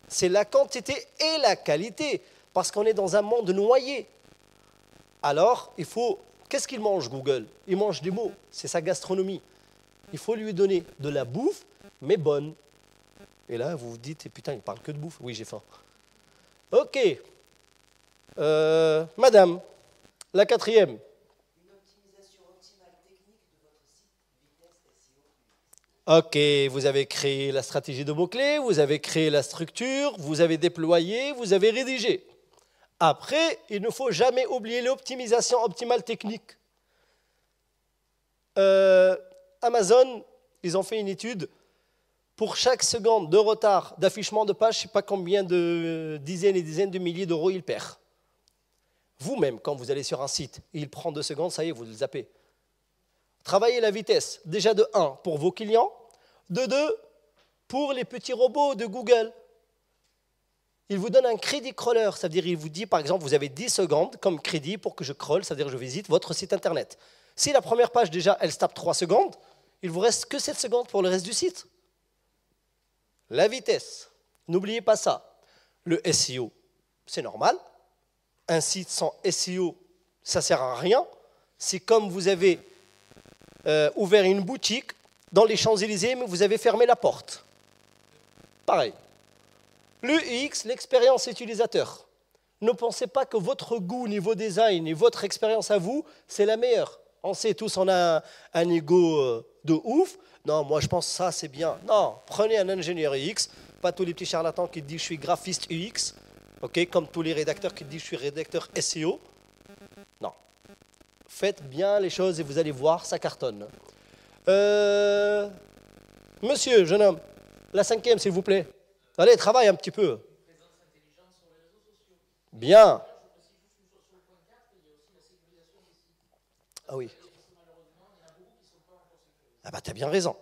c'est la quantité et la qualité, parce qu'on est dans un monde noyé. Alors, il faut Qu'est-ce qu'il mange, Google? Il mange des mots, c'est sa gastronomie. Il faut lui donner de la bouffe, mais bonne. Et là, vous vous dites, eh, putain, il parle que de bouffe. Oui, j'ai faim. Ok. Euh, madame, la quatrième. Une optimisation optimale technique de votre site Ok, vous avez créé la stratégie de mots-clés, vous avez créé la structure, vous avez déployé, vous avez rédigé. Après, il ne faut jamais oublier l'optimisation optimale technique. Euh, Amazon, ils ont fait une étude. Pour chaque seconde de retard d'affichement de page, je ne sais pas combien de dizaines et dizaines de milliers d'euros il perd. Vous-même, quand vous allez sur un site il prend deux secondes, ça y est, vous le zappez. Travaillez la vitesse, déjà de 1 pour vos clients, de 2 pour les petits robots de Google il vous donne un crédit crawler, c'est-à-dire il vous dit par exemple vous avez 10 secondes comme crédit pour que je crawl, c'est-à-dire je visite votre site internet. Si la première page déjà elle se tape 3 secondes, il vous reste que 7 secondes pour le reste du site. La vitesse, n'oubliez pas ça. Le SEO, c'est normal. un site sans SEO, ça sert à rien. C'est comme vous avez euh, ouvert une boutique dans les Champs-Élysées, mais vous avez fermé la porte. Pareil. L'UX, l'expérience utilisateur. Ne pensez pas que votre goût niveau design et votre expérience à vous, c'est la meilleure. On sait tous, on a un, ego euh, de ouf. Non, moi je pense ça c'est bien. Non, prenez un ingénieur UX, pas tous les petits charlatans qui disent je suis graphiste UX, ok, comme tous les rédacteurs qui disent je suis rédacteur SEO. Non. Faites bien les choses et vous allez voir, ça cartonne. Euh, monsieur, jeune homme, la cinquième s'il vous plaît. Allez, travaille un petit peu. Bien. Ah oui. Ah bah t'as bien raison.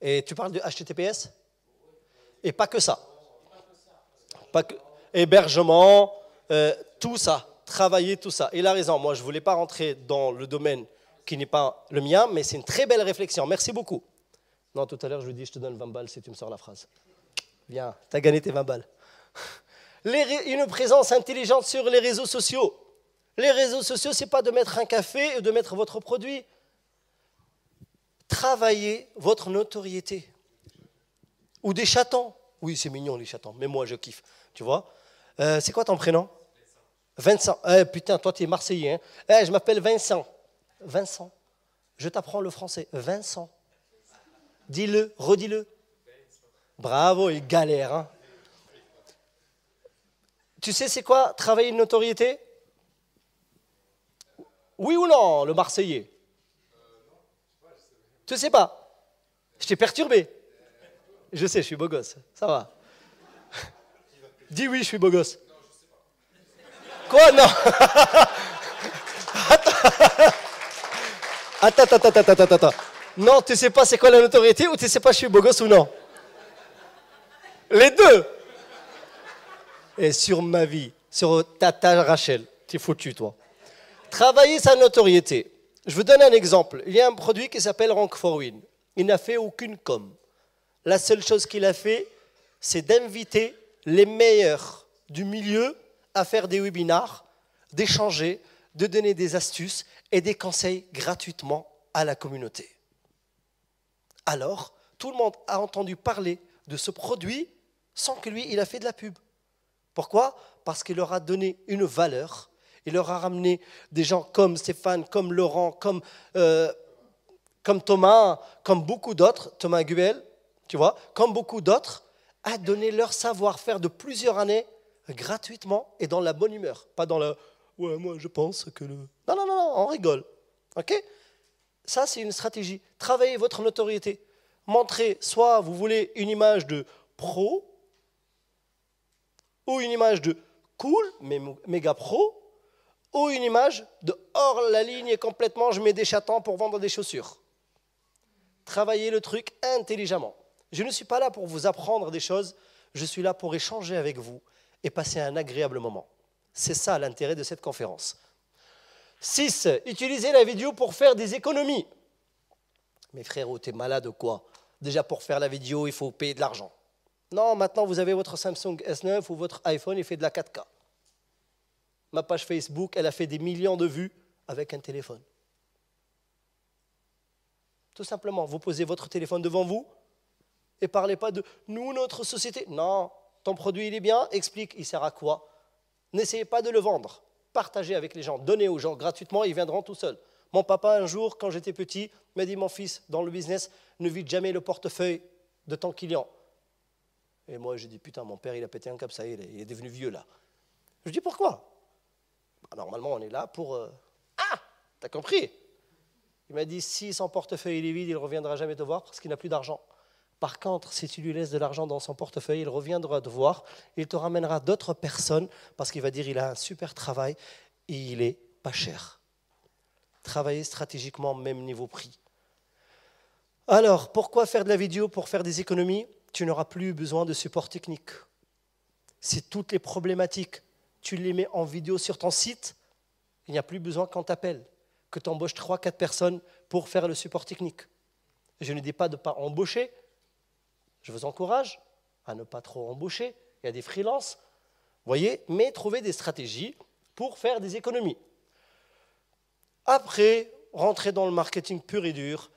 Et tu parles de HTTPS Et pas que ça. Hébergement, euh, tout ça, travailler tout ça. Il a raison. Moi, je voulais pas rentrer dans le domaine qui n'est pas le mien, mais c'est une très belle réflexion. Merci beaucoup. Non, tout à l'heure, je lui dis, je te donne 20 balles si tu me sors la phrase. Bien, tu as gagné tes 20 balles. une présence intelligente sur les réseaux sociaux. Les réseaux sociaux, ce n'est pas de mettre un café et de mettre votre produit. Travaillez votre notoriété. Ou des chatons. Oui, c'est mignon les chatons, mais moi je kiffe. Tu vois euh, C'est quoi ton prénom? Vincent. Eh, putain, toi tu es Marseillais. Hein. Eh, je m'appelle Vincent. Vincent. Je t'apprends le français. Vincent. Dis-le, redis-le. Bravo, il galère. Hein tu sais, c'est quoi travailler une notoriété? Oui ou non, le Marseillais? Tu sais pas? Je t'ai perturbé. Je sais, je suis beau gosse. Ça va. Dis oui, je suis beau gosse. Quoi? Non Attends, attends, attends, attends, attends, attends. Non, tu sais pas c'est quoi la notoriété ou tu sais pas je suis beau gosse ou non? Les deux et sur ma vie, sur Tata Rachel. T'es foutu, toi. Travailler sa notoriété. Je vous donne un exemple. Il y a un produit qui s'appelle Rank for Win. Il n'a fait aucune com. La seule chose qu'il a fait, c'est d'inviter les meilleurs du milieu à faire des webinars, d'échanger, de donner des astuces et des conseils gratuitement à la communauté. Alors, tout le monde a entendu parler de ce produit sans que lui, il a fait de la pub. Pourquoi? Parce qu'il leur a donné une valeur. Il leur a ramené des gens comme Stéphane, comme Laurent, comme, euh, comme Thomas, comme beaucoup d'autres, Thomas Guel, tu vois, comme beaucoup d'autres, a donné leur savoir-faire de plusieurs années gratuitement et dans la bonne humeur. Pas dans le ouais, moi je pense que le. Non, non, non, non on rigole. OK? Ça, c'est une stratégie. Travaillez votre notoriété. Montrez, soit vous voulez une image de pro, ou une image de cool, mais méga pro, ou une image de hors la ligne et complètement je mets des chatons pour vendre des chaussures. Travaillez le truc intelligemment. Je ne suis pas là pour vous apprendre des choses, je suis là pour échanger avec vous et passer un agréable moment. C'est ça l'intérêt de cette conférence. 6. Utilisez la vidéo pour faire des économies. Mes frères, t'es malade ou quoi? Déjà pour faire la vidéo, il faut payer de l'argent. Non, maintenant vous avez votre Samsung S9 ou votre iPhone, il fait de la 4K. Ma page Facebook, elle a fait des millions de vues avec un téléphone. Tout simplement, vous posez votre téléphone devant vous et parlez pas de nous, notre société. Non, ton produit il est bien, explique, il sert à quoi? N'essayez pas de le vendre. Partagez avec les gens, donnez aux gens gratuitement, ils viendront tout seuls. Mon papa, un jour, quand j'étais petit, m'a dit Mon fils, dans le business, ne vide jamais le portefeuille de ton client. Et moi, je dis, putain, mon père, il a pété un cap, ça y est, il est devenu vieux là. Je dis, pourquoi? Bah, Normalement, on est là pour... Euh, ah T'as compris? Il m'a dit, si son portefeuille est vide, il ne reviendra jamais te voir parce qu'il n'a plus d'argent. Par contre, si tu lui laisses de l'argent dans son portefeuille, il reviendra te voir, il te ramènera d'autres personnes parce qu'il va dire, il a un super travail et il est pas cher. Travailler stratégiquement, même niveau prix. Alors, pourquoi faire de la vidéo pour faire des économies? Tu n'auras plus besoin de support technique. Si toutes les problématiques, tu les mets en vidéo sur ton site, il n'y a plus besoin qu'on t'appelle, que tu embauches 3-4 personnes pour faire le support technique. Je ne dis pas de ne pas embaucher. Je vous encourage à ne pas trop embaucher. Il y a des freelances. Voyez, mais trouvez des stratégies pour faire des économies. Après, rentrez dans le marketing pur et dur,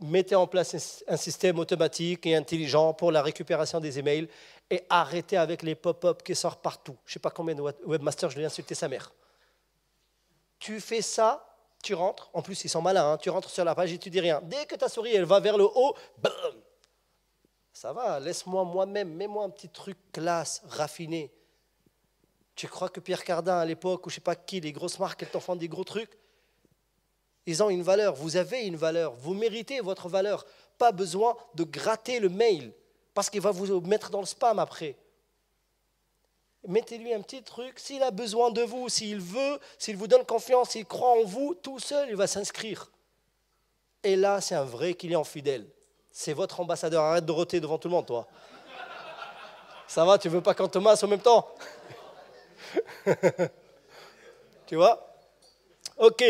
mettez en place un système automatique et intelligent pour la récupération des emails et arrêtez avec les pop-up qui sortent partout. Je ne sais pas combien de webmasters je vais insulter sa mère. Tu fais ça, tu rentres, en plus ils sont malins, hein. tu rentres sur la page et tu dis rien. Dès que ta souris elle va vers le haut, Ça va, laisse-moi moi-même, mets-moi un petit truc classe, raffiné. Tu crois que Pierre Cardin à l'époque, ou je sais pas qui, les grosses marques, elles t'en des gros trucs? Ils ont une valeur, vous avez une valeur, vous méritez votre valeur. Pas besoin de gratter le mail parce qu'il va vous mettre dans le spam après. Mettez-lui un petit truc, s'il a besoin de vous, s'il veut, s'il vous donne confiance, s'il croit en vous, tout seul, il va s'inscrire. Et là, c'est un vrai client fidèle. C'est votre ambassadeur. Arrête de roter devant tout le monde, toi. Ça va, tu veux pas qu'on te masse en même temps? Tu vois? Ok.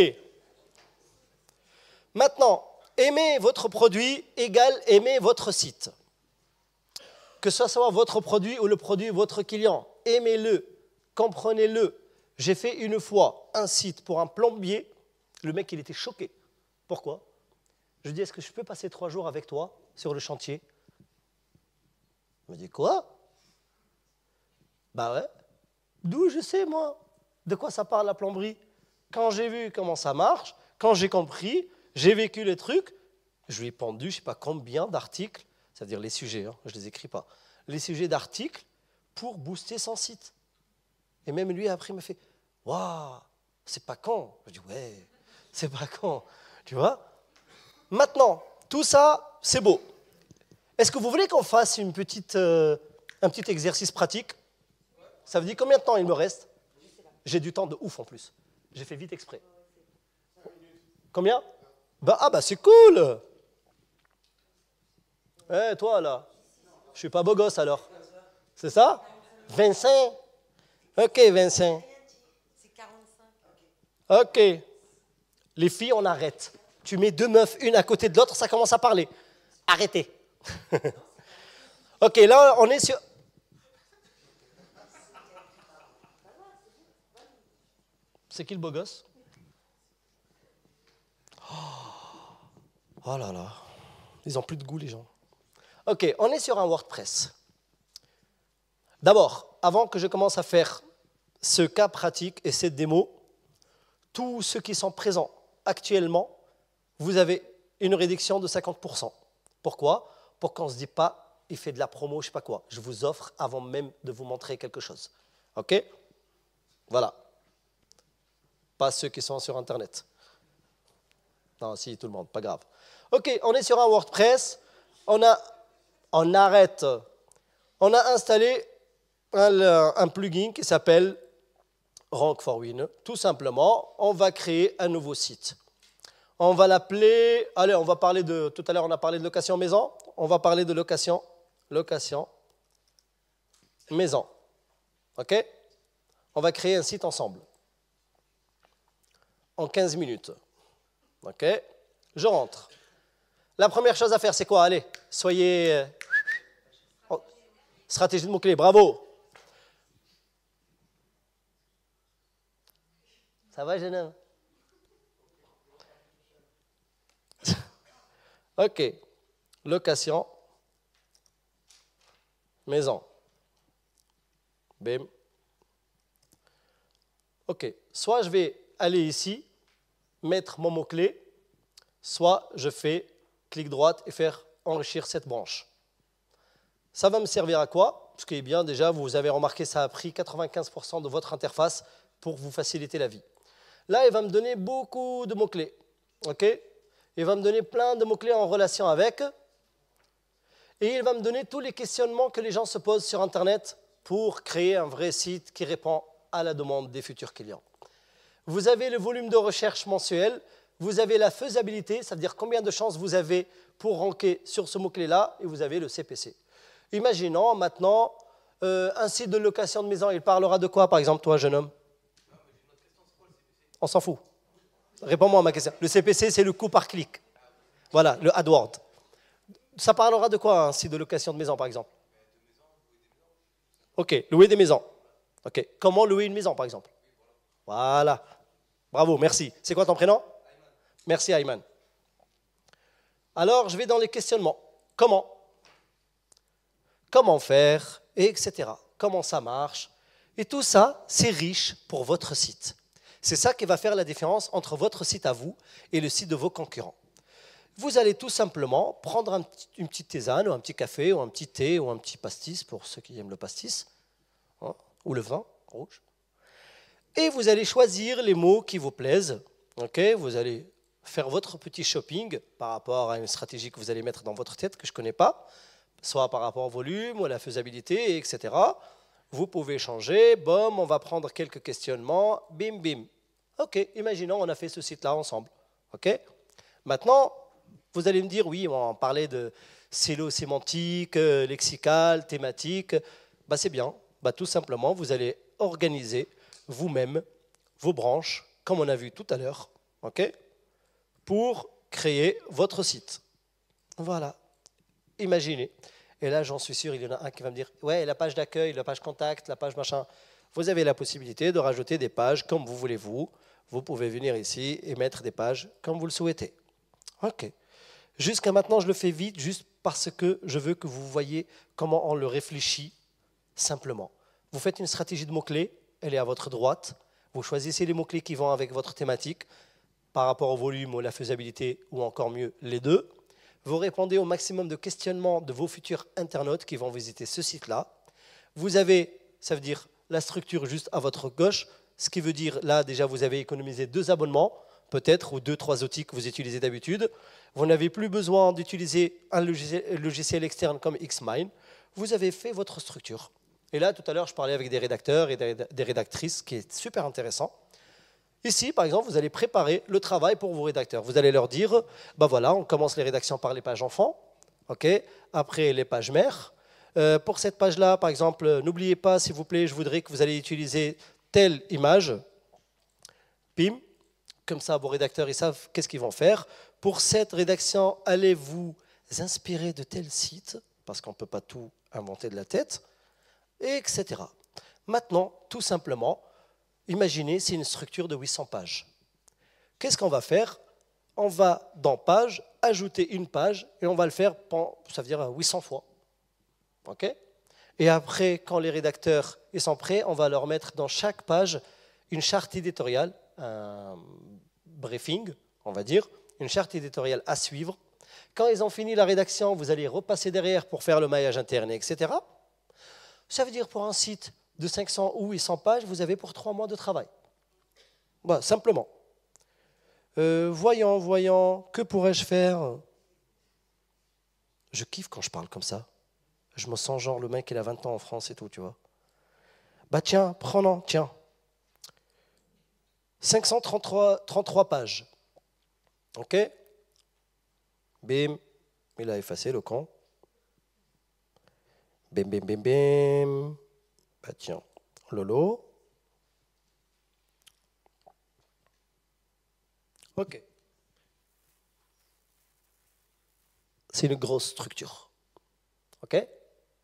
Maintenant, aimer votre produit égale aimer votre site que ce soit votre produit ou le produit de votre client, aimez-le, comprenez-le. J'ai fait une fois un site pour un plombier, le mec il était choqué. Pourquoi? Je lui dis est-ce que je peux passer trois jours avec toi? Sur le chantier Il me dit quoi? Bah ouais. D'où je sais moi? De quoi ça parle la plomberie? Quand j'ai vu comment ça marche, quand j'ai compris, j'ai vécu les trucs, je lui ai pendu je ne sais pas combien d'articles c'est-à-dire les sujets, hein, je les écris pas, les sujets d'articles pour booster son site. Et même lui, après, il m'a fait Waouh, c'est pas con. Je dis Ouais, c'est pas con. Tu vois? Maintenant, tout ça, c'est beau. Est-ce que vous voulez qu'on fasse une petite, euh, un petit exercice pratique? Ça vous dit combien de temps il me reste? J'ai du temps de ouf en plus. J'ai fait vite exprès. Combien? Bah, Ah, bah c'est cool eh, toi là, je suis pas beau gosse alors. C'est ça? Vincent Ok, Vincent. C'est 45. Ok. Les filles, on arrête. Tu mets deux meufs, une à côté de l'autre, ça commence à parler. Arrêtez. ok, là, on est sur. C'est qui le beau gosse? Oh là là. Ils ont plus de goût, les gens. Ok, on est sur un WordPress. D'abord, avant que je commence à faire ce cas pratique et cette démo, tous ceux qui sont présents actuellement, vous avez une réduction de 50%. Pourquoi? Pour qu'on ne se dise pas, il fait de la promo, je sais pas quoi. Je vous offre avant même de vous montrer quelque chose. OK? Voilà. Pas ceux qui sont sur Internet. Non, si, tout le monde, pas grave. OK, on est sur un WordPress. On a on arrête. On a installé un, plugin qui s'appelle Rank for Win. Tout simplement, on va créer un nouveau site. On va l'appeler, allez, on va parler de, tout à l'heure on a parlé de location maison, on va parler de location, location maison. OK? On va créer un site ensemble. En 15 minutes. OK? Je rentre. La première chose à faire, c'est quoi? Allez, soyez. Euh, stratégie de mots-clés, bravo. Ça va, jeune Ok. Location. Maison. Bim. Ok. Soit je vais aller ici, mettre mon mot-clé, soit je fais clic droite et faire enrichir cette branche. Ça va me servir à quoi? Ce qui est bien déjà, vous avez remarqué, ça a pris 95% de votre interface pour vous faciliter la vie. Là, il va me donner beaucoup de mots-clés. OK? Il va me donner plein de mots-clés en relation avec. Et il va me donner tous les questionnements que les gens se posent sur Internet pour créer un vrai site qui répond à la demande des futurs clients. Vous avez le volume de recherche mensuel, vous avez la faisabilité, c'est-à-dire combien de chances vous avez pour ranker sur ce mot-clé-là, et vous avez le CPC. Imaginons maintenant euh, un site de location de maison, il parlera de quoi par exemple, toi, jeune homme? On s'en fout. Réponds-moi à ma question. Le CPC, c'est le coût par clic. Voilà, le AdWord. Ça parlera de quoi un site de location de maison, par exemple? Ok, louer des maisons. Ok, comment louer une maison, par exemple? Voilà. Bravo, merci. C'est quoi ton prénom? Merci Ayman. Alors, je vais dans les questionnements. Comment? Comment faire Etc. Comment ça marche? Et tout ça, c'est riche pour votre site. C'est ça qui va faire la différence entre votre site à vous et le site de vos concurrents. Vous allez tout simplement prendre une petite tisane ou un petit café ou un petit thé ou un petit pastis pour ceux qui aiment le pastis, hein, ou le vin rouge. Et vous allez choisir les mots qui vous plaisent. vous allez faire votre petit shopping par rapport à une stratégie que vous allez mettre dans votre tête que je ne connais pas, soit par rapport au volume ou à la faisabilité, etc. Vous pouvez changer, boum, on va prendre quelques questionnements, bim, bim. Ok, imaginons, on a fait ce site-là ensemble. Ok? Maintenant, vous allez me dire, oui, on parlait de silo sémantique, euh, lexical, thématique. Bah, c'est bien. Bah, tout simplement, vous allez organiser vous-même vos branches, comme on a vu tout à l'heure, ok? Pour créer votre site. Voilà. Imaginez. Et là, j'en suis sûr, il y en a un qui va me dire Ouais, la page d'accueil, la page contact, la page machin. Vous avez la possibilité de rajouter des pages comme vous voulez vous. Vous pouvez venir ici et mettre des pages comme vous le souhaitez. OK. Jusqu'à maintenant, je le fais vite, juste parce que je veux que vous voyez comment on le réfléchit simplement. Vous faites une stratégie de mots-clés, elle est à votre droite. Vous choisissez les mots-clés qui vont avec votre thématique par rapport au volume ou la faisabilité, ou encore mieux les deux vous répondez au maximum de questionnements de vos futurs internautes qui vont visiter ce site-là. Vous avez, ça veut dire la structure juste à votre gauche, ce qui veut dire là déjà vous avez économisé deux abonnements, peut-être, ou deux, trois outils que vous utilisez d'habitude. Vous n'avez plus besoin d'utiliser un logiciel externe comme Xmine. Vous avez fait votre structure. Et là, tout à l'heure, je parlais avec des rédacteurs et des rédactrices, qui est super intéressant. Ici, par exemple, vous allez préparer le travail pour vos rédacteurs. Vous allez leur dire, ben voilà, on commence les rédactions par les pages enfants, ok après les pages mères. Euh, pour cette page-là, par exemple, n'oubliez pas, s'il vous plaît, je voudrais que vous allez utiliser telle image. Pim, comme ça, vos rédacteurs, ils savent qu'est-ce qu'ils vont faire. Pour cette rédaction, allez vous inspirer de tel site, parce qu'on ne peut pas tout inventer de la tête, etc. Maintenant, tout simplement, Imaginez, c'est une structure de 800 pages. Qu'est-ce qu'on va faire? On va, dans page, ajouter une page et on va le faire, ça veut dire 800 fois. OK? Et après, quand les rédacteurs sont prêts, on va leur mettre dans chaque page une charte éditoriale, un briefing, on va dire, une charte éditoriale à suivre. Quand ils ont fini la rédaction, vous allez repasser derrière pour faire le maillage interne, etc. Ça veut dire pour un site de 500 ou 800 pages, vous avez pour trois mois de travail. Voilà, simplement. Euh, voyons, voyons, que pourrais-je faire? Je kiffe quand je parle comme ça. Je me sens genre le mec, il a 20 ans en France et tout, tu vois. Bah tiens, prends tiens. 533 33 pages. OK? Bim. Il a effacé le con. Bim, bim, bim, bim. Bah tiens, Lolo. Ok. C'est une grosse structure. Ok?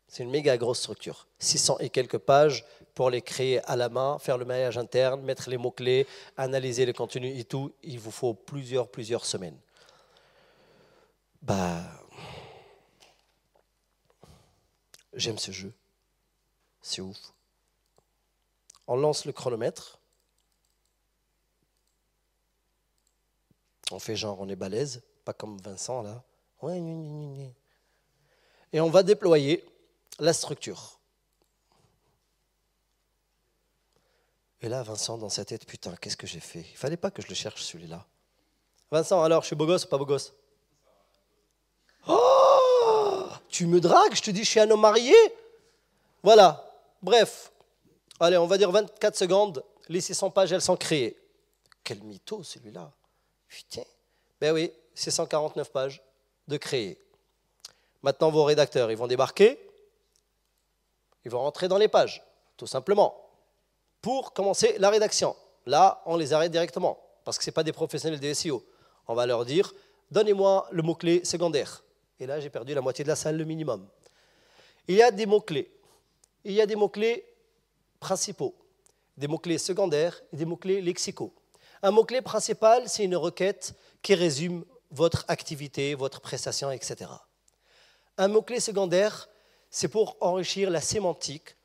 C'est une méga grosse structure. 600 et quelques pages pour les créer à la main, faire le maillage interne, mettre les mots-clés, analyser le contenu et tout. Il vous faut plusieurs, plusieurs semaines. Bah. J'aime ce jeu. C'est ouf. On lance le chronomètre. On fait genre on est balèze, pas comme Vincent là. Et on va déployer la structure. Et là, Vincent, dans sa tête, putain, qu'est-ce que j'ai fait? Il fallait pas que je le cherche celui-là. Vincent, alors, je suis beau gosse ou pas beau gosse? Oh Tu me dragues, je te dis, je suis un homme marié Voilà, Bref, allez, on va dire 24 secondes, les 600 pages, elles sont créées. Quel mytho celui-là Putain. Ben oui, 649 pages de créer. Maintenant, vos rédacteurs, ils vont débarquer, ils vont rentrer dans les pages, tout simplement, pour commencer la rédaction. Là, on les arrête directement, parce que ce pas des professionnels des SEO. On va leur dire, donnez-moi le mot-clé secondaire. Et là, j'ai perdu la moitié de la salle, le minimum. Il y a des mots-clés il y a des mots-clés principaux. des mots-clés secondaires et des mots-clés lexicaux. Un mot-clé principal, c'est une requête qui résume votre activité, votre prestation, etc. Un mot-clé secondaire, c'est pour enrichir la sémantique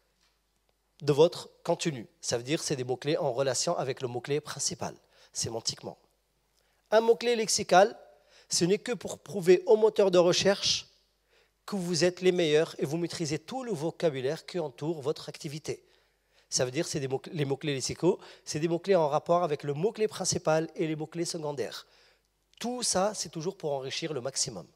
de votre contenu. Ça veut dire c'est des mots-clés en relation avec le mot-clé principal, sémantiquement. Un mot-clé lexical, ce n'est que pour prouver au moteur de recherche que vous êtes les meilleurs et vous maîtrisez tout le vocabulaire qui entoure votre activité. Ça veut dire c'est les mots-clés lexicaux, c'est des mots-clés en rapport avec le mot-clé principal et les mots-clés secondaires. Tout ça, c'est toujours pour enrichir le maximum.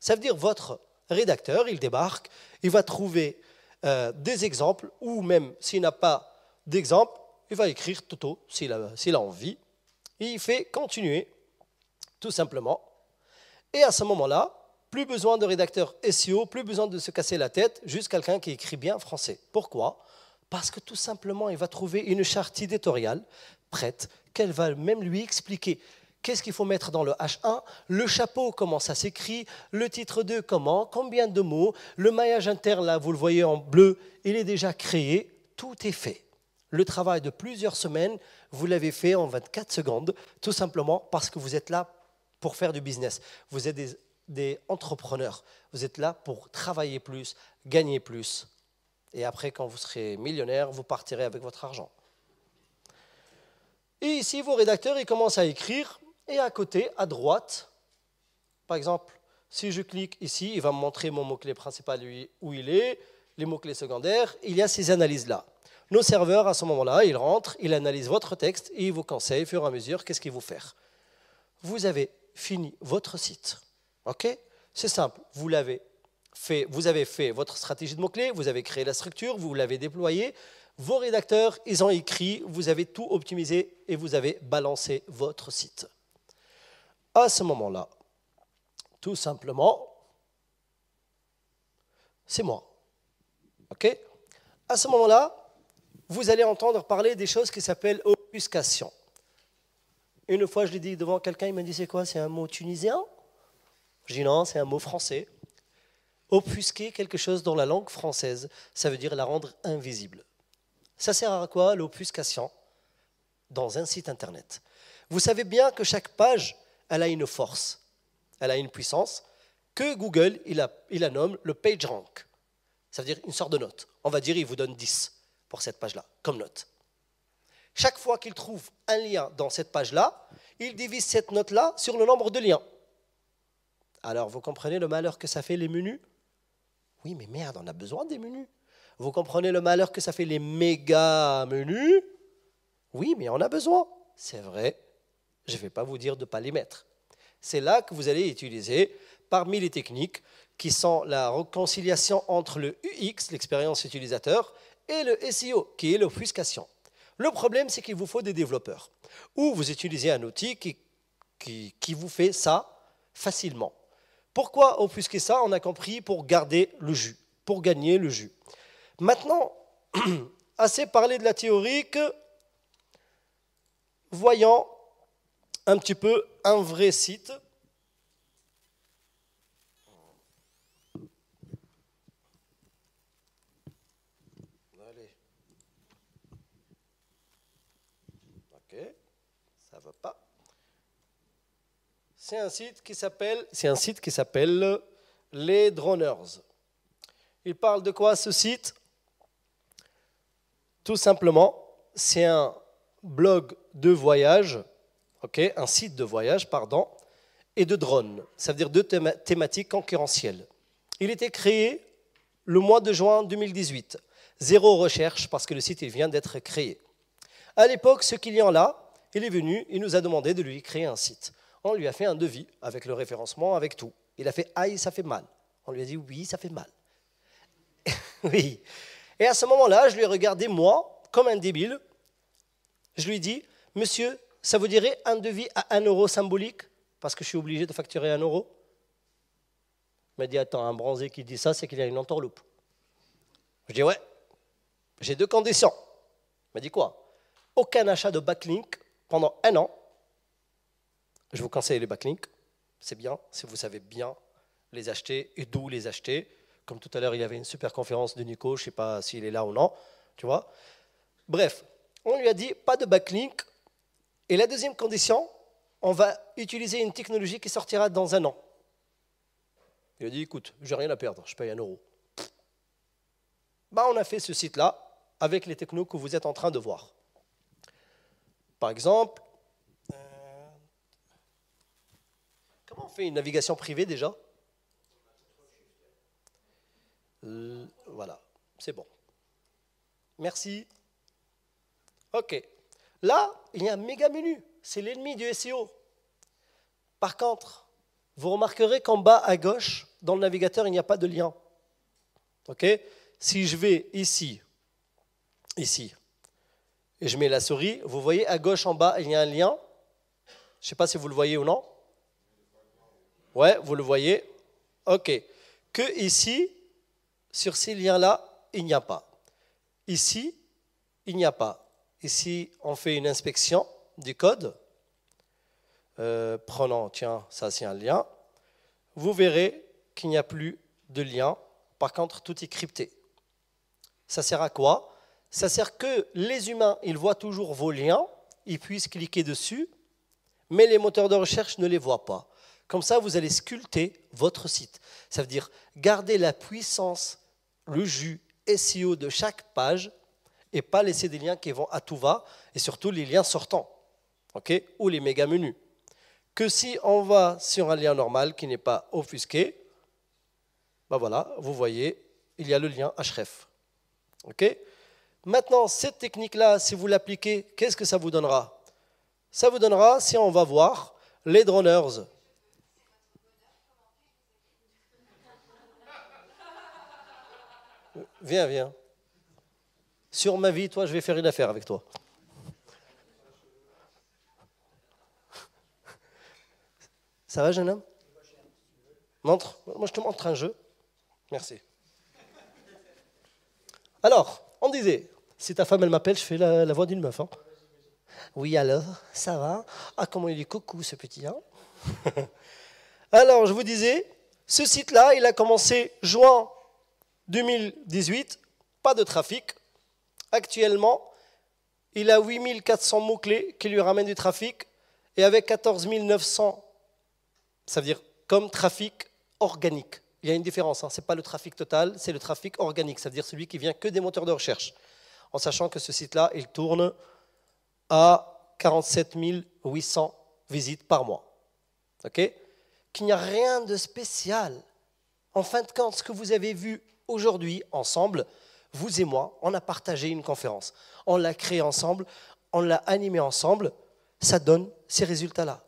Ça veut dire votre rédacteur, il débarque, il va trouver euh, des exemples, ou même s'il n'a pas d'exemple, il va écrire Toto s'il a, envie. Il fait continuer, tout simplement. Et à ce moment-là, plus besoin de rédacteur SEO, plus besoin de se casser la tête, juste quelqu'un qui écrit bien français. Pourquoi? Parce que tout simplement, il va trouver une charte éditoriale prête, qu'elle va même lui expliquer Qu'est-ce qu'il faut mettre dans le H1 Le chapeau, comment ça s'écrit Le titre 2, comment Combien de mots Le maillage interne, là, vous le voyez en bleu, il est déjà créé. Tout est fait. Le travail de plusieurs semaines, vous l'avez fait en 24 secondes, tout simplement parce que vous êtes là pour faire du business. Vous êtes des, des entrepreneurs. Vous êtes là pour travailler plus, gagner plus. Et après, quand vous serez millionnaire, vous partirez avec votre argent. Et ici, vos rédacteurs, ils commencent à écrire et à côté, à droite, par exemple, si je clique ici, il va me montrer mon mot-clé principal où il est, les mots-clés secondaires, il y a ces analyses-là. Nos serveurs, à ce moment-là, ils rentrent, ils analysent votre texte et ils vous conseillent, au fur et à mesure, qu'est-ce qu'il faut faire. Vous avez fini votre site. OK? C'est simple. Vous l'avez fait, vous avez fait votre stratégie de mots-clés, vous avez créé la structure, vous l'avez déployée, vos rédacteurs, ils ont écrit, vous avez tout optimisé et vous avez balancé votre site à ce moment-là, tout simplement, c'est moi. OK? À ce moment-là, vous allez entendre parler des choses qui s'appellent obfuscation. Une fois, je l'ai dit devant quelqu'un, il m'a dit c'est quoi? C'est un mot tunisien? Je c'est un mot français. Obfusquer quelque chose dans la langue française, ça veut dire la rendre invisible. Ça sert à quoi l'obfuscation? Dans un site internet Vous savez bien que chaque page elle a une force, elle a une puissance que Google, il la nomme le PageRank. Ça veut dire une sorte de note. On va dire, il vous donne 10 pour cette page-là, comme note. Chaque fois qu'il trouve un lien dans cette page-là, il divise cette note-là sur le nombre de liens. Alors, vous comprenez le malheur que ça fait les menus? Oui, mais merde, on a besoin des menus. Vous comprenez le malheur que ça fait les méga menus? Oui, mais on a besoin. C'est vrai. Je ne vais pas vous dire de ne pas les mettre. C'est là que vous allez utiliser, parmi les techniques, qui sont la réconciliation entre le UX, l'expérience utilisateur, et le SEO, qui est l'offuscation. Le problème, c'est qu'il vous faut des développeurs. Ou vous utilisez un outil qui, vous fait ça facilement. Pourquoi offusquer ça On a compris pour garder le jus, pour gagner le jus. Maintenant, assez parlé de la théorie que voyons un petit peu un vrai site. Allez. Ok, ça va pas. C'est un site qui s'appelle, c'est un site qui s'appelle les Droners. Il parle de quoi ce site? Tout simplement, c'est un blog de voyage un site de voyage, pardon, et de drones. Ça veut dire deux thématiques concurrentielles. Il était créé le mois de juin 2018. Zéro recherche parce que le site vient d'être créé. À l'époque, ce client-là, il est venu, il nous a demandé de lui créer un site. On lui a fait un devis avec le référencement, avec tout. Il a fait aïe, ça fait mal. On lui a dit oui, ça fait mal. oui. Et à ce moment-là, je lui ai regardé, moi, comme un débile. Je lui ai dit, monsieur, ça vous dirait un devis à un euro symbolique? Parce que je suis obligé de facturer un euro Il m'a dit, attends, un bronzé qui dit ça, c'est qu'il a une entourloupe. Je dis, ouais, j'ai deux conditions. Il m'a dit quoi? Aucun achat de backlink pendant un an. Je vous conseille les backlinks, c'est bien, si vous savez bien les acheter et d'où les acheter. Comme tout à l'heure, il y avait une super conférence de Nico, je ne sais pas s'il est là ou non, tu vois. Bref, on lui a dit pas de backlink. Et la deuxième condition, on va utiliser une technologie qui sortira dans un an. Il a dit écoute, j'ai rien à perdre, je paye un euro. Bah, on a fait ce site-là avec les technos que vous êtes en train de voir. Par exemple, euh, comment on fait une navigation privée déjà euh, Voilà, c'est bon. Merci. Ok. Là, il y a un méga menu. C'est l'ennemi du SEO. Par contre, vous remarquerez qu'en bas à gauche, dans le navigateur, il n'y a pas de lien. Ok Si je vais ici, ici, et je mets la souris, vous voyez à gauche en bas, il y a un lien. Je ne sais pas si vous le voyez ou non. Ouais, vous le voyez. Ok. Que ici, sur ces liens-là, il n'y a pas. Ici, il n'y a pas. Ici, on fait une inspection du code. Euh, prenons, tiens, ça c'est un lien. Vous verrez qu'il n'y a plus de lien. Par contre, tout est crypté. Ça sert à quoi? Ça sert que les humains, ils voient toujours vos liens, ils puissent cliquer dessus, mais les moteurs de recherche ne les voient pas. Comme ça, vous allez sculpter votre site. Ça veut dire garder la puissance, le jus SEO de chaque page et pas laisser des liens qui vont à tout va et surtout les liens sortants ou les méga menus. Que si on va sur un lien normal qui n'est pas offusqué, ben voilà, vous voyez, il y a le lien href. ok Maintenant, cette technique-là, si vous l'appliquez, qu'est-ce que ça vous donnera? Ça vous donnera, si on va voir, les droners. Viens, viens. Sur ma vie, toi, je vais faire une affaire avec toi. Ça va, jeune homme? Montre. Moi, je te montre un jeu. Merci. Alors, on disait, si ta femme, elle m'appelle, je fais la, voix d'une meuf. Hein. Oui, alors, ça va? Ah, comment il est coucou, ce petit. Hein? Alors, je vous disais, ce site-là, il a commencé juin 2018, pas de trafic. Actuellement, il a 8400 mots-clés qui lui ramènent du trafic et avec 14 900, ça veut dire comme trafic organique. Il y a une différence, hein. ce n'est pas le trafic total, c'est le trafic organique, ça veut dire celui qui vient que des moteurs de recherche. En sachant que ce site-là, il tourne à 47 800 visites par mois. ok? Qu'il n'y a rien de spécial. En fin de compte, ce que vous avez vu aujourd'hui ensemble, vous et moi, on a partagé une conférence. On l'a créée ensemble, on l'a animée ensemble. Ça donne ces résultats-là.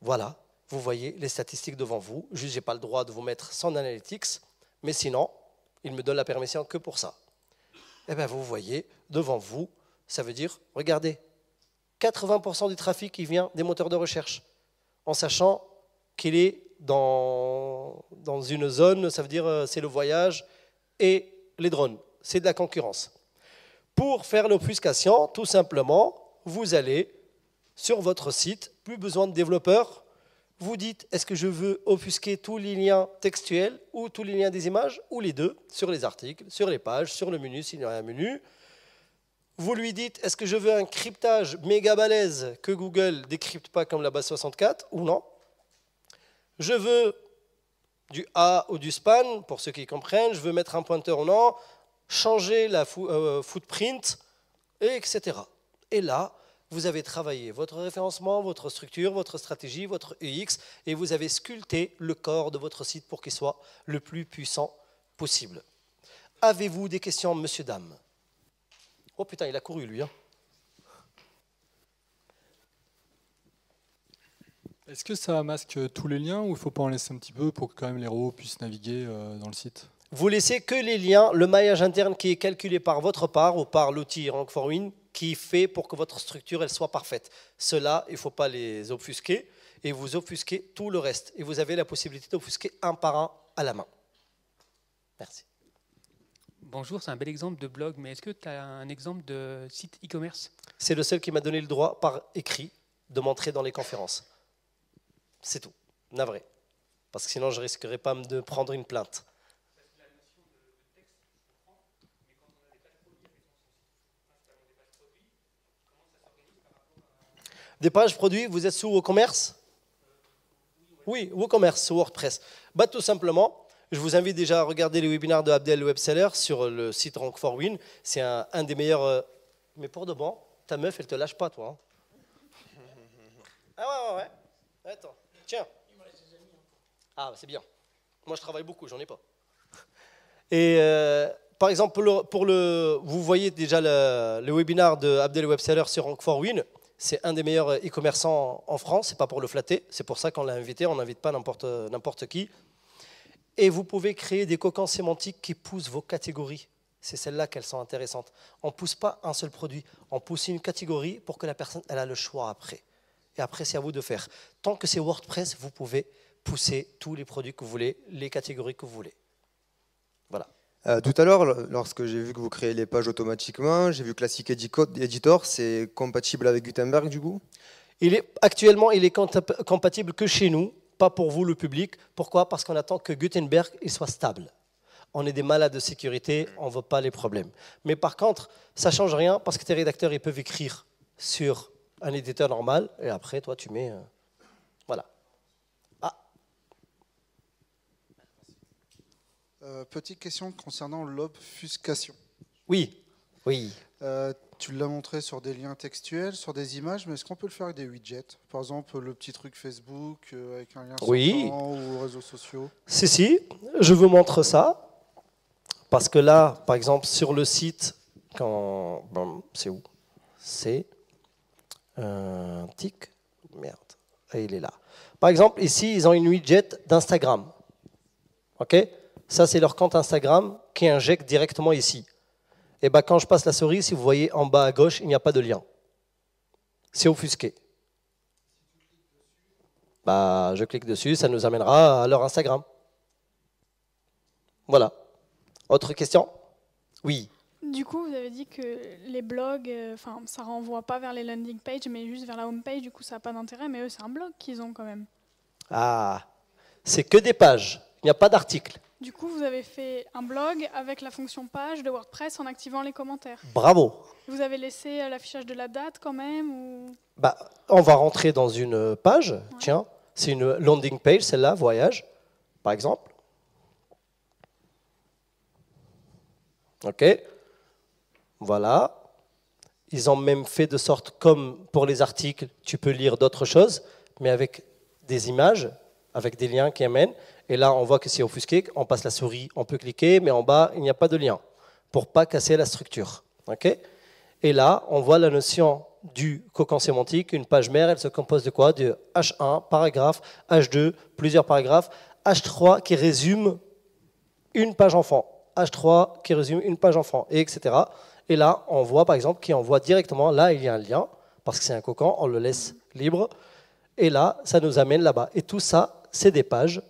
Voilà, vous voyez les statistiques devant vous. Juste, je n'ai pas le droit de vous mettre sans analytics, mais sinon, il me donne la permission que pour ça. Eh bien, vous voyez, devant vous, ça veut dire, regardez, 80% du trafic qui vient des moteurs de recherche, en sachant qu'il est dans, une zone, ça veut dire euh, c'est le voyage et les drones. C'est de la concurrence. Pour faire l'obfuscation, tout simplement, vous allez sur votre site, plus besoin de développeurs, vous dites est-ce que je veux offusquer tous les liens textuels ou tous les liens des images ou les deux sur les articles, sur les pages, sur le menu s'il y a un menu. Vous lui dites est-ce que je veux un cryptage méga balèze que Google décrypte pas comme la base 64 ou non? Je veux du A ou du span, pour ceux qui comprennent, je veux mettre un pointeur ou non, changer la euh, footprint, etc. Et là, vous avez travaillé votre référencement, votre structure, votre stratégie, votre UX, et vous avez sculpté le corps de votre site pour qu'il soit le plus puissant possible. Avez-vous des questions, monsieur, dame? Oh putain, il a couru, lui. Hein. Est-ce que ça masque tous les liens ou il ne faut pas en laisser un petit peu pour que quand même les robots puissent naviguer euh, dans le site? Vous laissez que les liens, le maillage interne qui est calculé par votre part ou par l'outil Rank 4 Win qui fait pour que votre structure elle soit parfaite. Cela, il ne faut pas les obfusquer et vous offusquez tout le reste. Et vous avez la possibilité d'offusquer un par un à la main. Merci. Bonjour, c'est un bel exemple de blog, mais est-ce que tu as un exemple de site e-commerce? C'est le seul qui m'a donné le droit par écrit de montrer dans les conférences. C'est tout. Navré. Parce que sinon, je risquerais pas de prendre une plainte. Des pages produits, vous êtes sous WooCommerce? Oui, WooCommerce, WordPress. Bah, tout simplement, je vous invite déjà à regarder le webinaire de Abdel Webseller sur le site Rank 4 Win. C'est un, un des meilleurs. euh, Mais pour de bon, ta meuf, elle te lâche pas, toi. hein. Ah ouais, ouais, ouais. Attends, tiens. Ah, bah, c'est bien. Moi, je travaille beaucoup, j'en ai pas. Et euh, par exemple, pour le, pour le- vous voyez déjà le, le webinaire de Abdel Webseller sur 4 Win. C'est un des meilleurs e-commerçants en France. C'est pas pour le flatter. C'est pour ça qu'on l'a invité. On n'invite pas n'importe n'importe qui. Et vous pouvez créer des cocons sémantiques qui poussent vos catégories. C'est celles-là qu'elles sont intéressantes. On ne pousse pas un seul produit. On pousse une catégorie pour que la personne elle a le choix après. Et après, c'est à vous de faire. Tant que c'est WordPress, vous pouvez pousser tous les produits que vous voulez, les catégories que vous voulez. Voilà. Euh, tout à l'heure, lorsque j'ai vu que vous créez les pages automatiquement, j'ai vu Classic Editor, c'est compatible avec Gutenberg du coup? Il est, actuellement, il est compatible que chez nous, pas pour vous, le public. Pourquoi? Parce qu'on attend que Gutenberg il soit stable. On est des malades de sécurité, on ne veut pas les problèmes. Mais par contre, ça ne change rien parce que tes rédacteurs ils peuvent écrire sur un éditeur normal et après, toi, tu mets. euh, voilà. Ah, Euh, petite question concernant l'obfuscation. oui, oui. Euh, tu l'as montré sur des liens textuels, sur des images, mais est-ce qu'on peut le faire avec des widgets? Par exemple, le petit truc Facebook avec un lien Oui. ou réseaux sociaux? Si, si, je vous montre ça. Parce que là, par exemple, sur le site, quand. bon, c'est où? C'est. Un tic. Merde. Et il est là. Par exemple, ici, ils ont une widget d'Instagram. OK? Ça, c'est leur compte Instagram qui injecte directement ici. Et ben, quand je passe la souris, si vous voyez en bas à gauche, il n'y a pas de lien. C'est offusqué. Bah, je clique dessus, ça nous amènera à leur Instagram. Voilà. Autre question? Oui. Du coup, vous avez dit que les blogs, euh, enfin, ça renvoie pas vers les landing pages, mais juste vers la home page. Du coup, ça n'a pas d'intérêt. Mais eux, c'est un blog qu'ils ont quand même. Ah, c'est que des pages. Il n'y a pas d'article. Du coup, vous avez fait un blog avec la fonction page de WordPress en activant les commentaires. Bravo. Vous avez laissé euh, l'affichage de la date quand même ou... Bah, on va rentrer dans une page. Tiens, c'est une landing page, celle-là, voyage, par exemple. OK. Voilà. Ils ont même fait de sorte, comme pour les articles, tu peux lire d'autres choses, mais avec des images, avec des liens qui amènent. Et là, on voit que c'est offusqué. On passe la souris, on peut cliquer, mais en bas, il n'y a pas de lien pour pas casser la structure. Et là, on voit la notion du cocon sémantique. Une page mère, elle se compose de quoi? De H1, paragraphe, H2, plusieurs paragraphes, H3 qui résume une page enfant, H3 qui résume une page enfant, et etc. Et là, on voit par exemple qu'il envoie directement, là il y a un lien, parce que c'est un cocon, on le laisse libre, et là, ça nous amène là-bas. Et tout ça, c'est des pages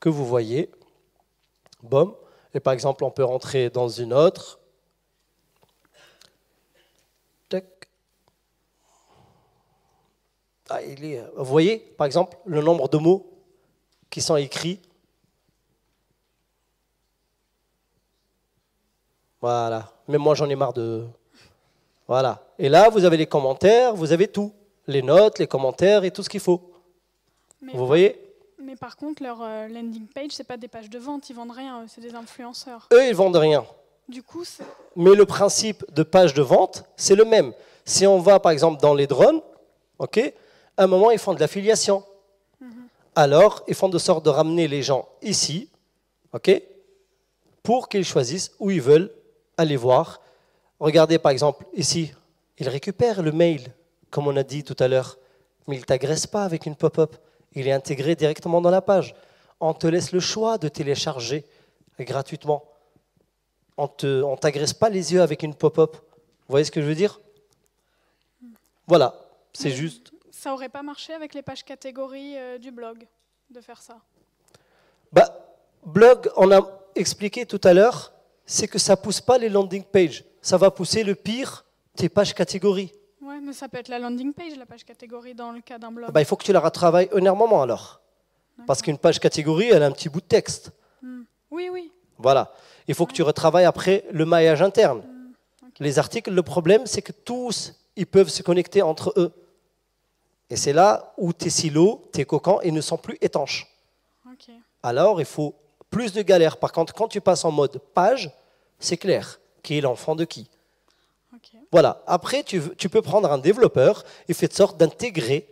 que vous voyez. Bon. Et par exemple, on peut rentrer dans une autre. Ah, il est, vous voyez, par exemple, le nombre de mots qui sont écrits. Voilà. Même moi, j'en ai marre de. Voilà. Et là, vous avez les commentaires, vous avez tout. Les notes, les commentaires et tout ce qu'il faut. mais, Vous voyez mais par contre, leur euh, landing page, c'est pas des pages de vente. Ils vendent rien. C'est des influenceurs. Eux, ils vendent rien. Du coup, Mais le principe de page de vente, c'est le même. Si on va par exemple dans les drones, ok, à un moment ils font de l'affiliation. Alors ils font de sorte de ramener les gens ici, ok, pour qu'ils choisissent où ils veulent aller voir. Regardez par exemple ici, ils récupèrent le mail, comme on a dit tout à l'heure, mais ils ne t'agressent pas avec une pop-up. Il est intégré directement dans la page. On te laisse le choix de télécharger gratuitement on ne on t'agresse pas les yeux avec une pop-up. Vous voyez ce que je veux dire? Voilà, c'est juste. ça aurait pas marché avec les pages catégories euh, du blog de faire ça? Bah, blog, on a expliqué tout à l'heure, c'est que ça pousse pas les landing pages. Ça va pousser le pire, tes pages catégories. Ouais, mais ça peut être la landing page, la page catégorie dans le cas d'un blog. Bah, il faut que tu la retravailles énormément alors. Parce qu'une page catégorie, elle a un petit bout de texte. Oui, oui. Voilà. Il faut que tu retravailles après le maillage interne. Les articles, le problème, c'est que tous, ils peuvent se connecter entre eux. Et c'est là où tes silos, tes cocons, ils ne sont plus étanches. Ok. Alors, il faut plus de galères. Par contre, quand tu passes en mode page, c'est clair. Qui est l'enfant de qui. Voilà. Après, tu, tu peux prendre un développeur et faire de sorte d'intégrer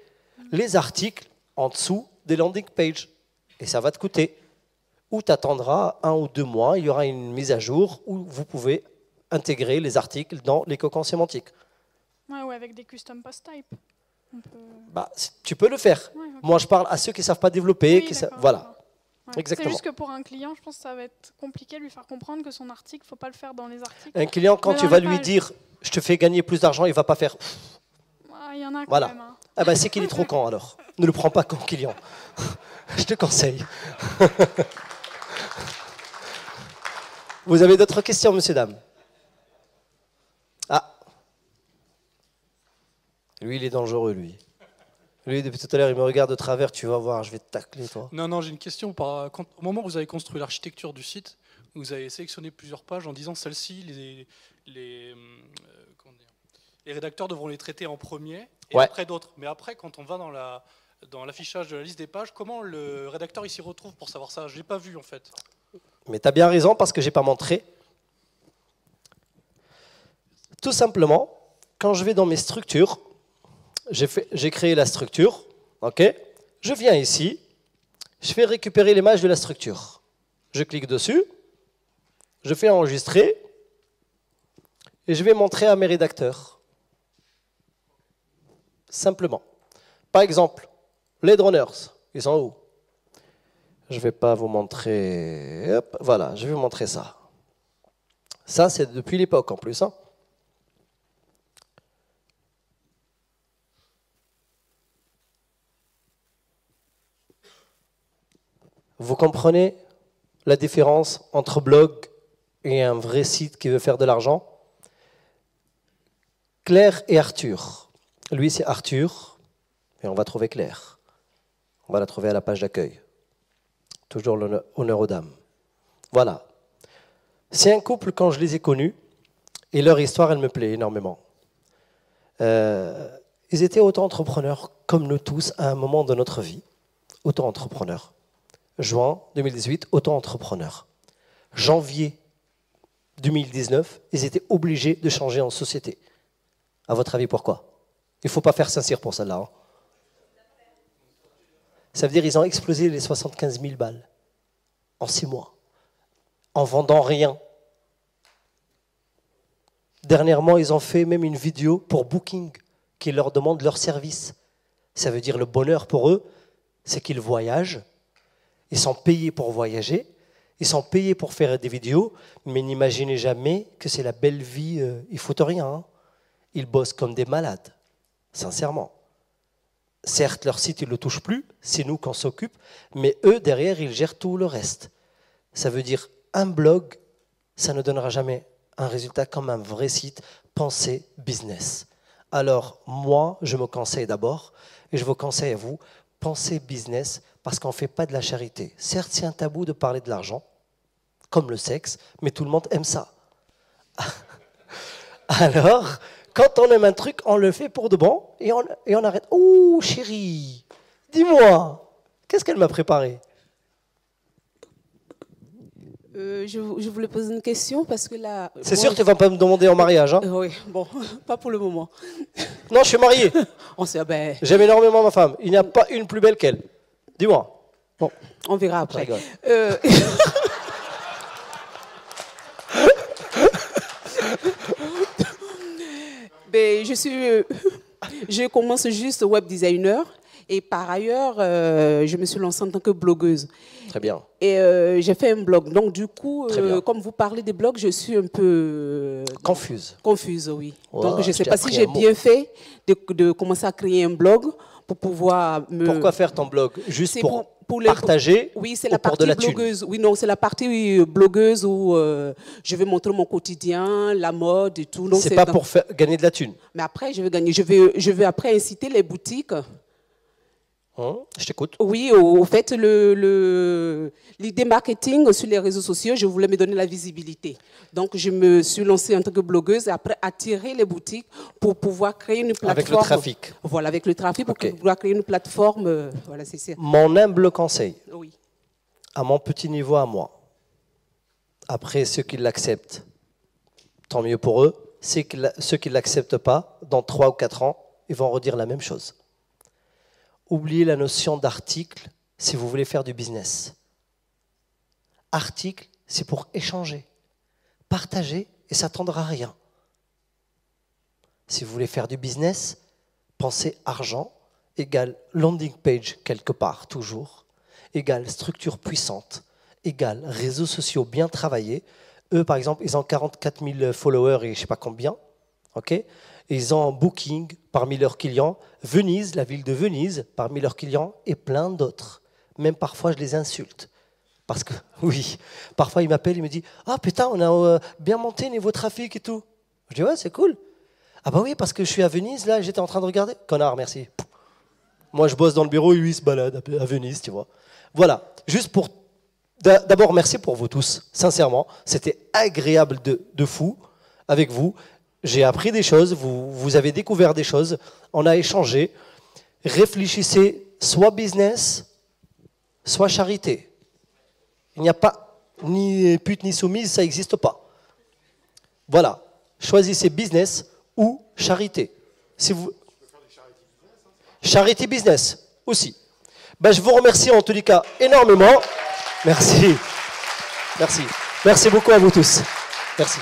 les articles en dessous des landing pages. Et ça va te coûter. Ou tu attendras un ou deux mois, il y aura une mise à jour où vous pouvez intégrer les articles dans les cocons sémantiques. Ouais, ou avec des custom post type. On peut... Bah, tu peux le faire. Ouais. Moi, je parle à ceux qui ne savent pas développer. Oui, qui sa- Voilà. Ouais. C'est juste que pour un client, je pense que ça va être compliqué de lui faire comprendre que son article, faut pas le faire dans les articles. Un client, quand tu vas lui dire je te fais gagner plus d'argent, il va pas faire. Ah, Il y en a quand Voilà. même. hein. Ah ben c'est qu'il est trop con alors. Ne le prends pas comme client. Je te conseille. Vous avez d'autres questions, monsieur, dame? Ah. Lui, il est dangereux, lui. Lui, depuis tout à l'heure, il me regarde de travers. Tu vas voir, je vais te tacler, toi. Non, non, j'ai une question. Par, quand- au moment où vous avez construit l'architecture du site, vous avez sélectionné plusieurs pages en disant celles-ci, les, les, euh, les rédacteurs devront les traiter en premier et Ouais. après d'autres. Mais après, quand on va dans la dans l'affichage de la liste des pages, comment le rédacteur il s'y retrouve pour savoir ça? Je l'ai pas vu en fait. Mais tu as bien raison parce que j'ai pas montré. Tout simplement, quand je vais dans mes structures, j'ai créé la structure, ok? Je viens ici, je fais récupérer l'image de la structure. Je clique dessus, je fais enregistrer et je vais montrer à mes rédacteurs. Simplement. Par exemple, les droners, ils sont où? Je ne vais pas vous montrer. Voilà, je vais vous montrer ça. Ça, c'est depuis l'époque en plus. hein. Vous comprenez la différence entre blog et un vrai site qui veut faire de l'argent? Claire et Arthur. Lui, c'est Arthur, et on va trouver Claire. On va la trouver à la page d'accueil. Toujours l'honneur honneur aux dames. Voilà. C'est un couple, quand je les ai connus, et leur histoire, elle me plaît énormément. Euh, ils étaient auto-entrepreneurs, comme nous tous, à un moment de notre vie. Auto-entrepreneurs. Juin 2018, auto-entrepreneurs. Janvier 2019, ils étaient obligés de changer en société. À votre avis, pourquoi? Il ne faut pas faire sincère pour celle-là. hein. Ça veut dire qu'ils ont explosé les 75 000 balles en six mois, en vendant rien. Dernièrement, ils ont fait même une vidéo pour Booking qui leur demande leur service. Ça veut dire le bonheur pour eux, c'est qu'ils voyagent, ils sont payés pour voyager, ils sont payés pour faire des vidéos, mais n'imaginez jamais que c'est la belle vie, euh, ils foutent rien. hein. Ils bossent comme des malades, sincèrement. Certes, leur site, ils ne le touchent plus, c'est nous qu'on s'occupe, mais eux, derrière, ils gèrent tout le reste. Ça veut dire, un blog, ça ne donnera jamais un résultat comme un vrai site. Pensez business. Alors, moi, je me conseille d'abord, et je vous conseille à vous, pensez business, parce qu'on ne fait pas de la charité. Certes, c'est un tabou de parler de l'argent, comme le sexe, mais tout le monde aime ça. Alors, quand on aime un truc, on le fait pour de bon et on, et on arrête. Ouh, chérie, dis-moi, qu'est-ce qu'elle m'a préparé? Euh, je, je voulais poser une question parce que là. C'est sûr que tu vas pas me demander en mariage. Hein Euh, Oui, bon, pas pour le moment. non, je suis marié. On sait, ben, J'aime énormément ma femme. Il n'y a pas une plus belle qu'elle. Dis-moi. Bon, on verra je après. Euh, ben, je suis, euh, je commence juste web designer et par ailleurs, euh, je me suis lancée en tant que blogueuse. Très bien. Et euh, j'ai fait un blog. Donc du coup, euh, comme vous parlez des blogs, je suis un peu Confuse. confuse, oui. Donc je ne sais pas si j'ai bien fait de, de commencer à créer un blog pour pouvoir me... Pourquoi faire ton blog Juste pour, pour- pour les- partager Oui, c'est la partie de la thune? blogueuse. Oui, non, c'est la partie euh, blogueuse où euh, je vais montrer mon quotidien, la mode et tout. C'est pas dans- pour faire, gagner de la thune? Mais après, je vais gagner. Je vais, je vais après inciter les boutiques Hein, je t'écoute. Oui, au, fait, le- le- l'idée marketing sur les réseaux sociaux, je voulais me donner la visibilité. Donc, je me suis lancée en tant que blogueuse et après attirer les boutiques pour pouvoir créer une plateforme. Avec le trafic. Voilà, avec le trafic pour pouvoir créer une plateforme. euh, Voilà, c'est ça. Mon humble conseil, Oui. à mon petit niveau à moi, après ceux qui l'acceptent, tant mieux pour eux. Ceux qui la- ceux qui ne l'acceptent pas, dans 3 ou 4 ans, ils vont redire la même chose. Oubliez la notion d'article si vous voulez faire du business. Article, c'est pour échanger, partager et s'attendre à rien. Si vous voulez faire du business, pensez argent égale landing page quelque part, toujours, égale structure puissante, égale réseaux sociaux bien travaillés. Eux, par exemple, ils ont 44 000 followers et je sais pas combien. ok? Ils ont Booking parmi leurs clients, Venise, la ville de Venise, parmi leurs clients, et plein d'autres. Même parfois, je les insulte. Parce que, oui, parfois, ils m'appellent, ils me disent Ah putain, on a euh, bien monté niveau trafic et tout. Je dis Ouais, c'est cool. Ah bah oui, parce que je suis à Venise, là, j'étais en train de regarder. Connard, merci. Moi, je bosse dans le bureau et il se balade à Venise, tu vois. Voilà, juste pour. d'a- D'abord, merci pour vous tous, sincèrement. C'était agréable de fou avec vous. J'ai appris des choses, vous, vous avez découvert des choses, on a échangé. Réfléchissez soit business, soit charité. Il n'y a pas ni pute ni soumise, ça n'existe pas. Voilà, choisissez business ou charité. Si vous... Charity business aussi. Ben, je vous remercie en tous les cas énormément. Merci. Merci. Merci beaucoup à vous tous. Merci.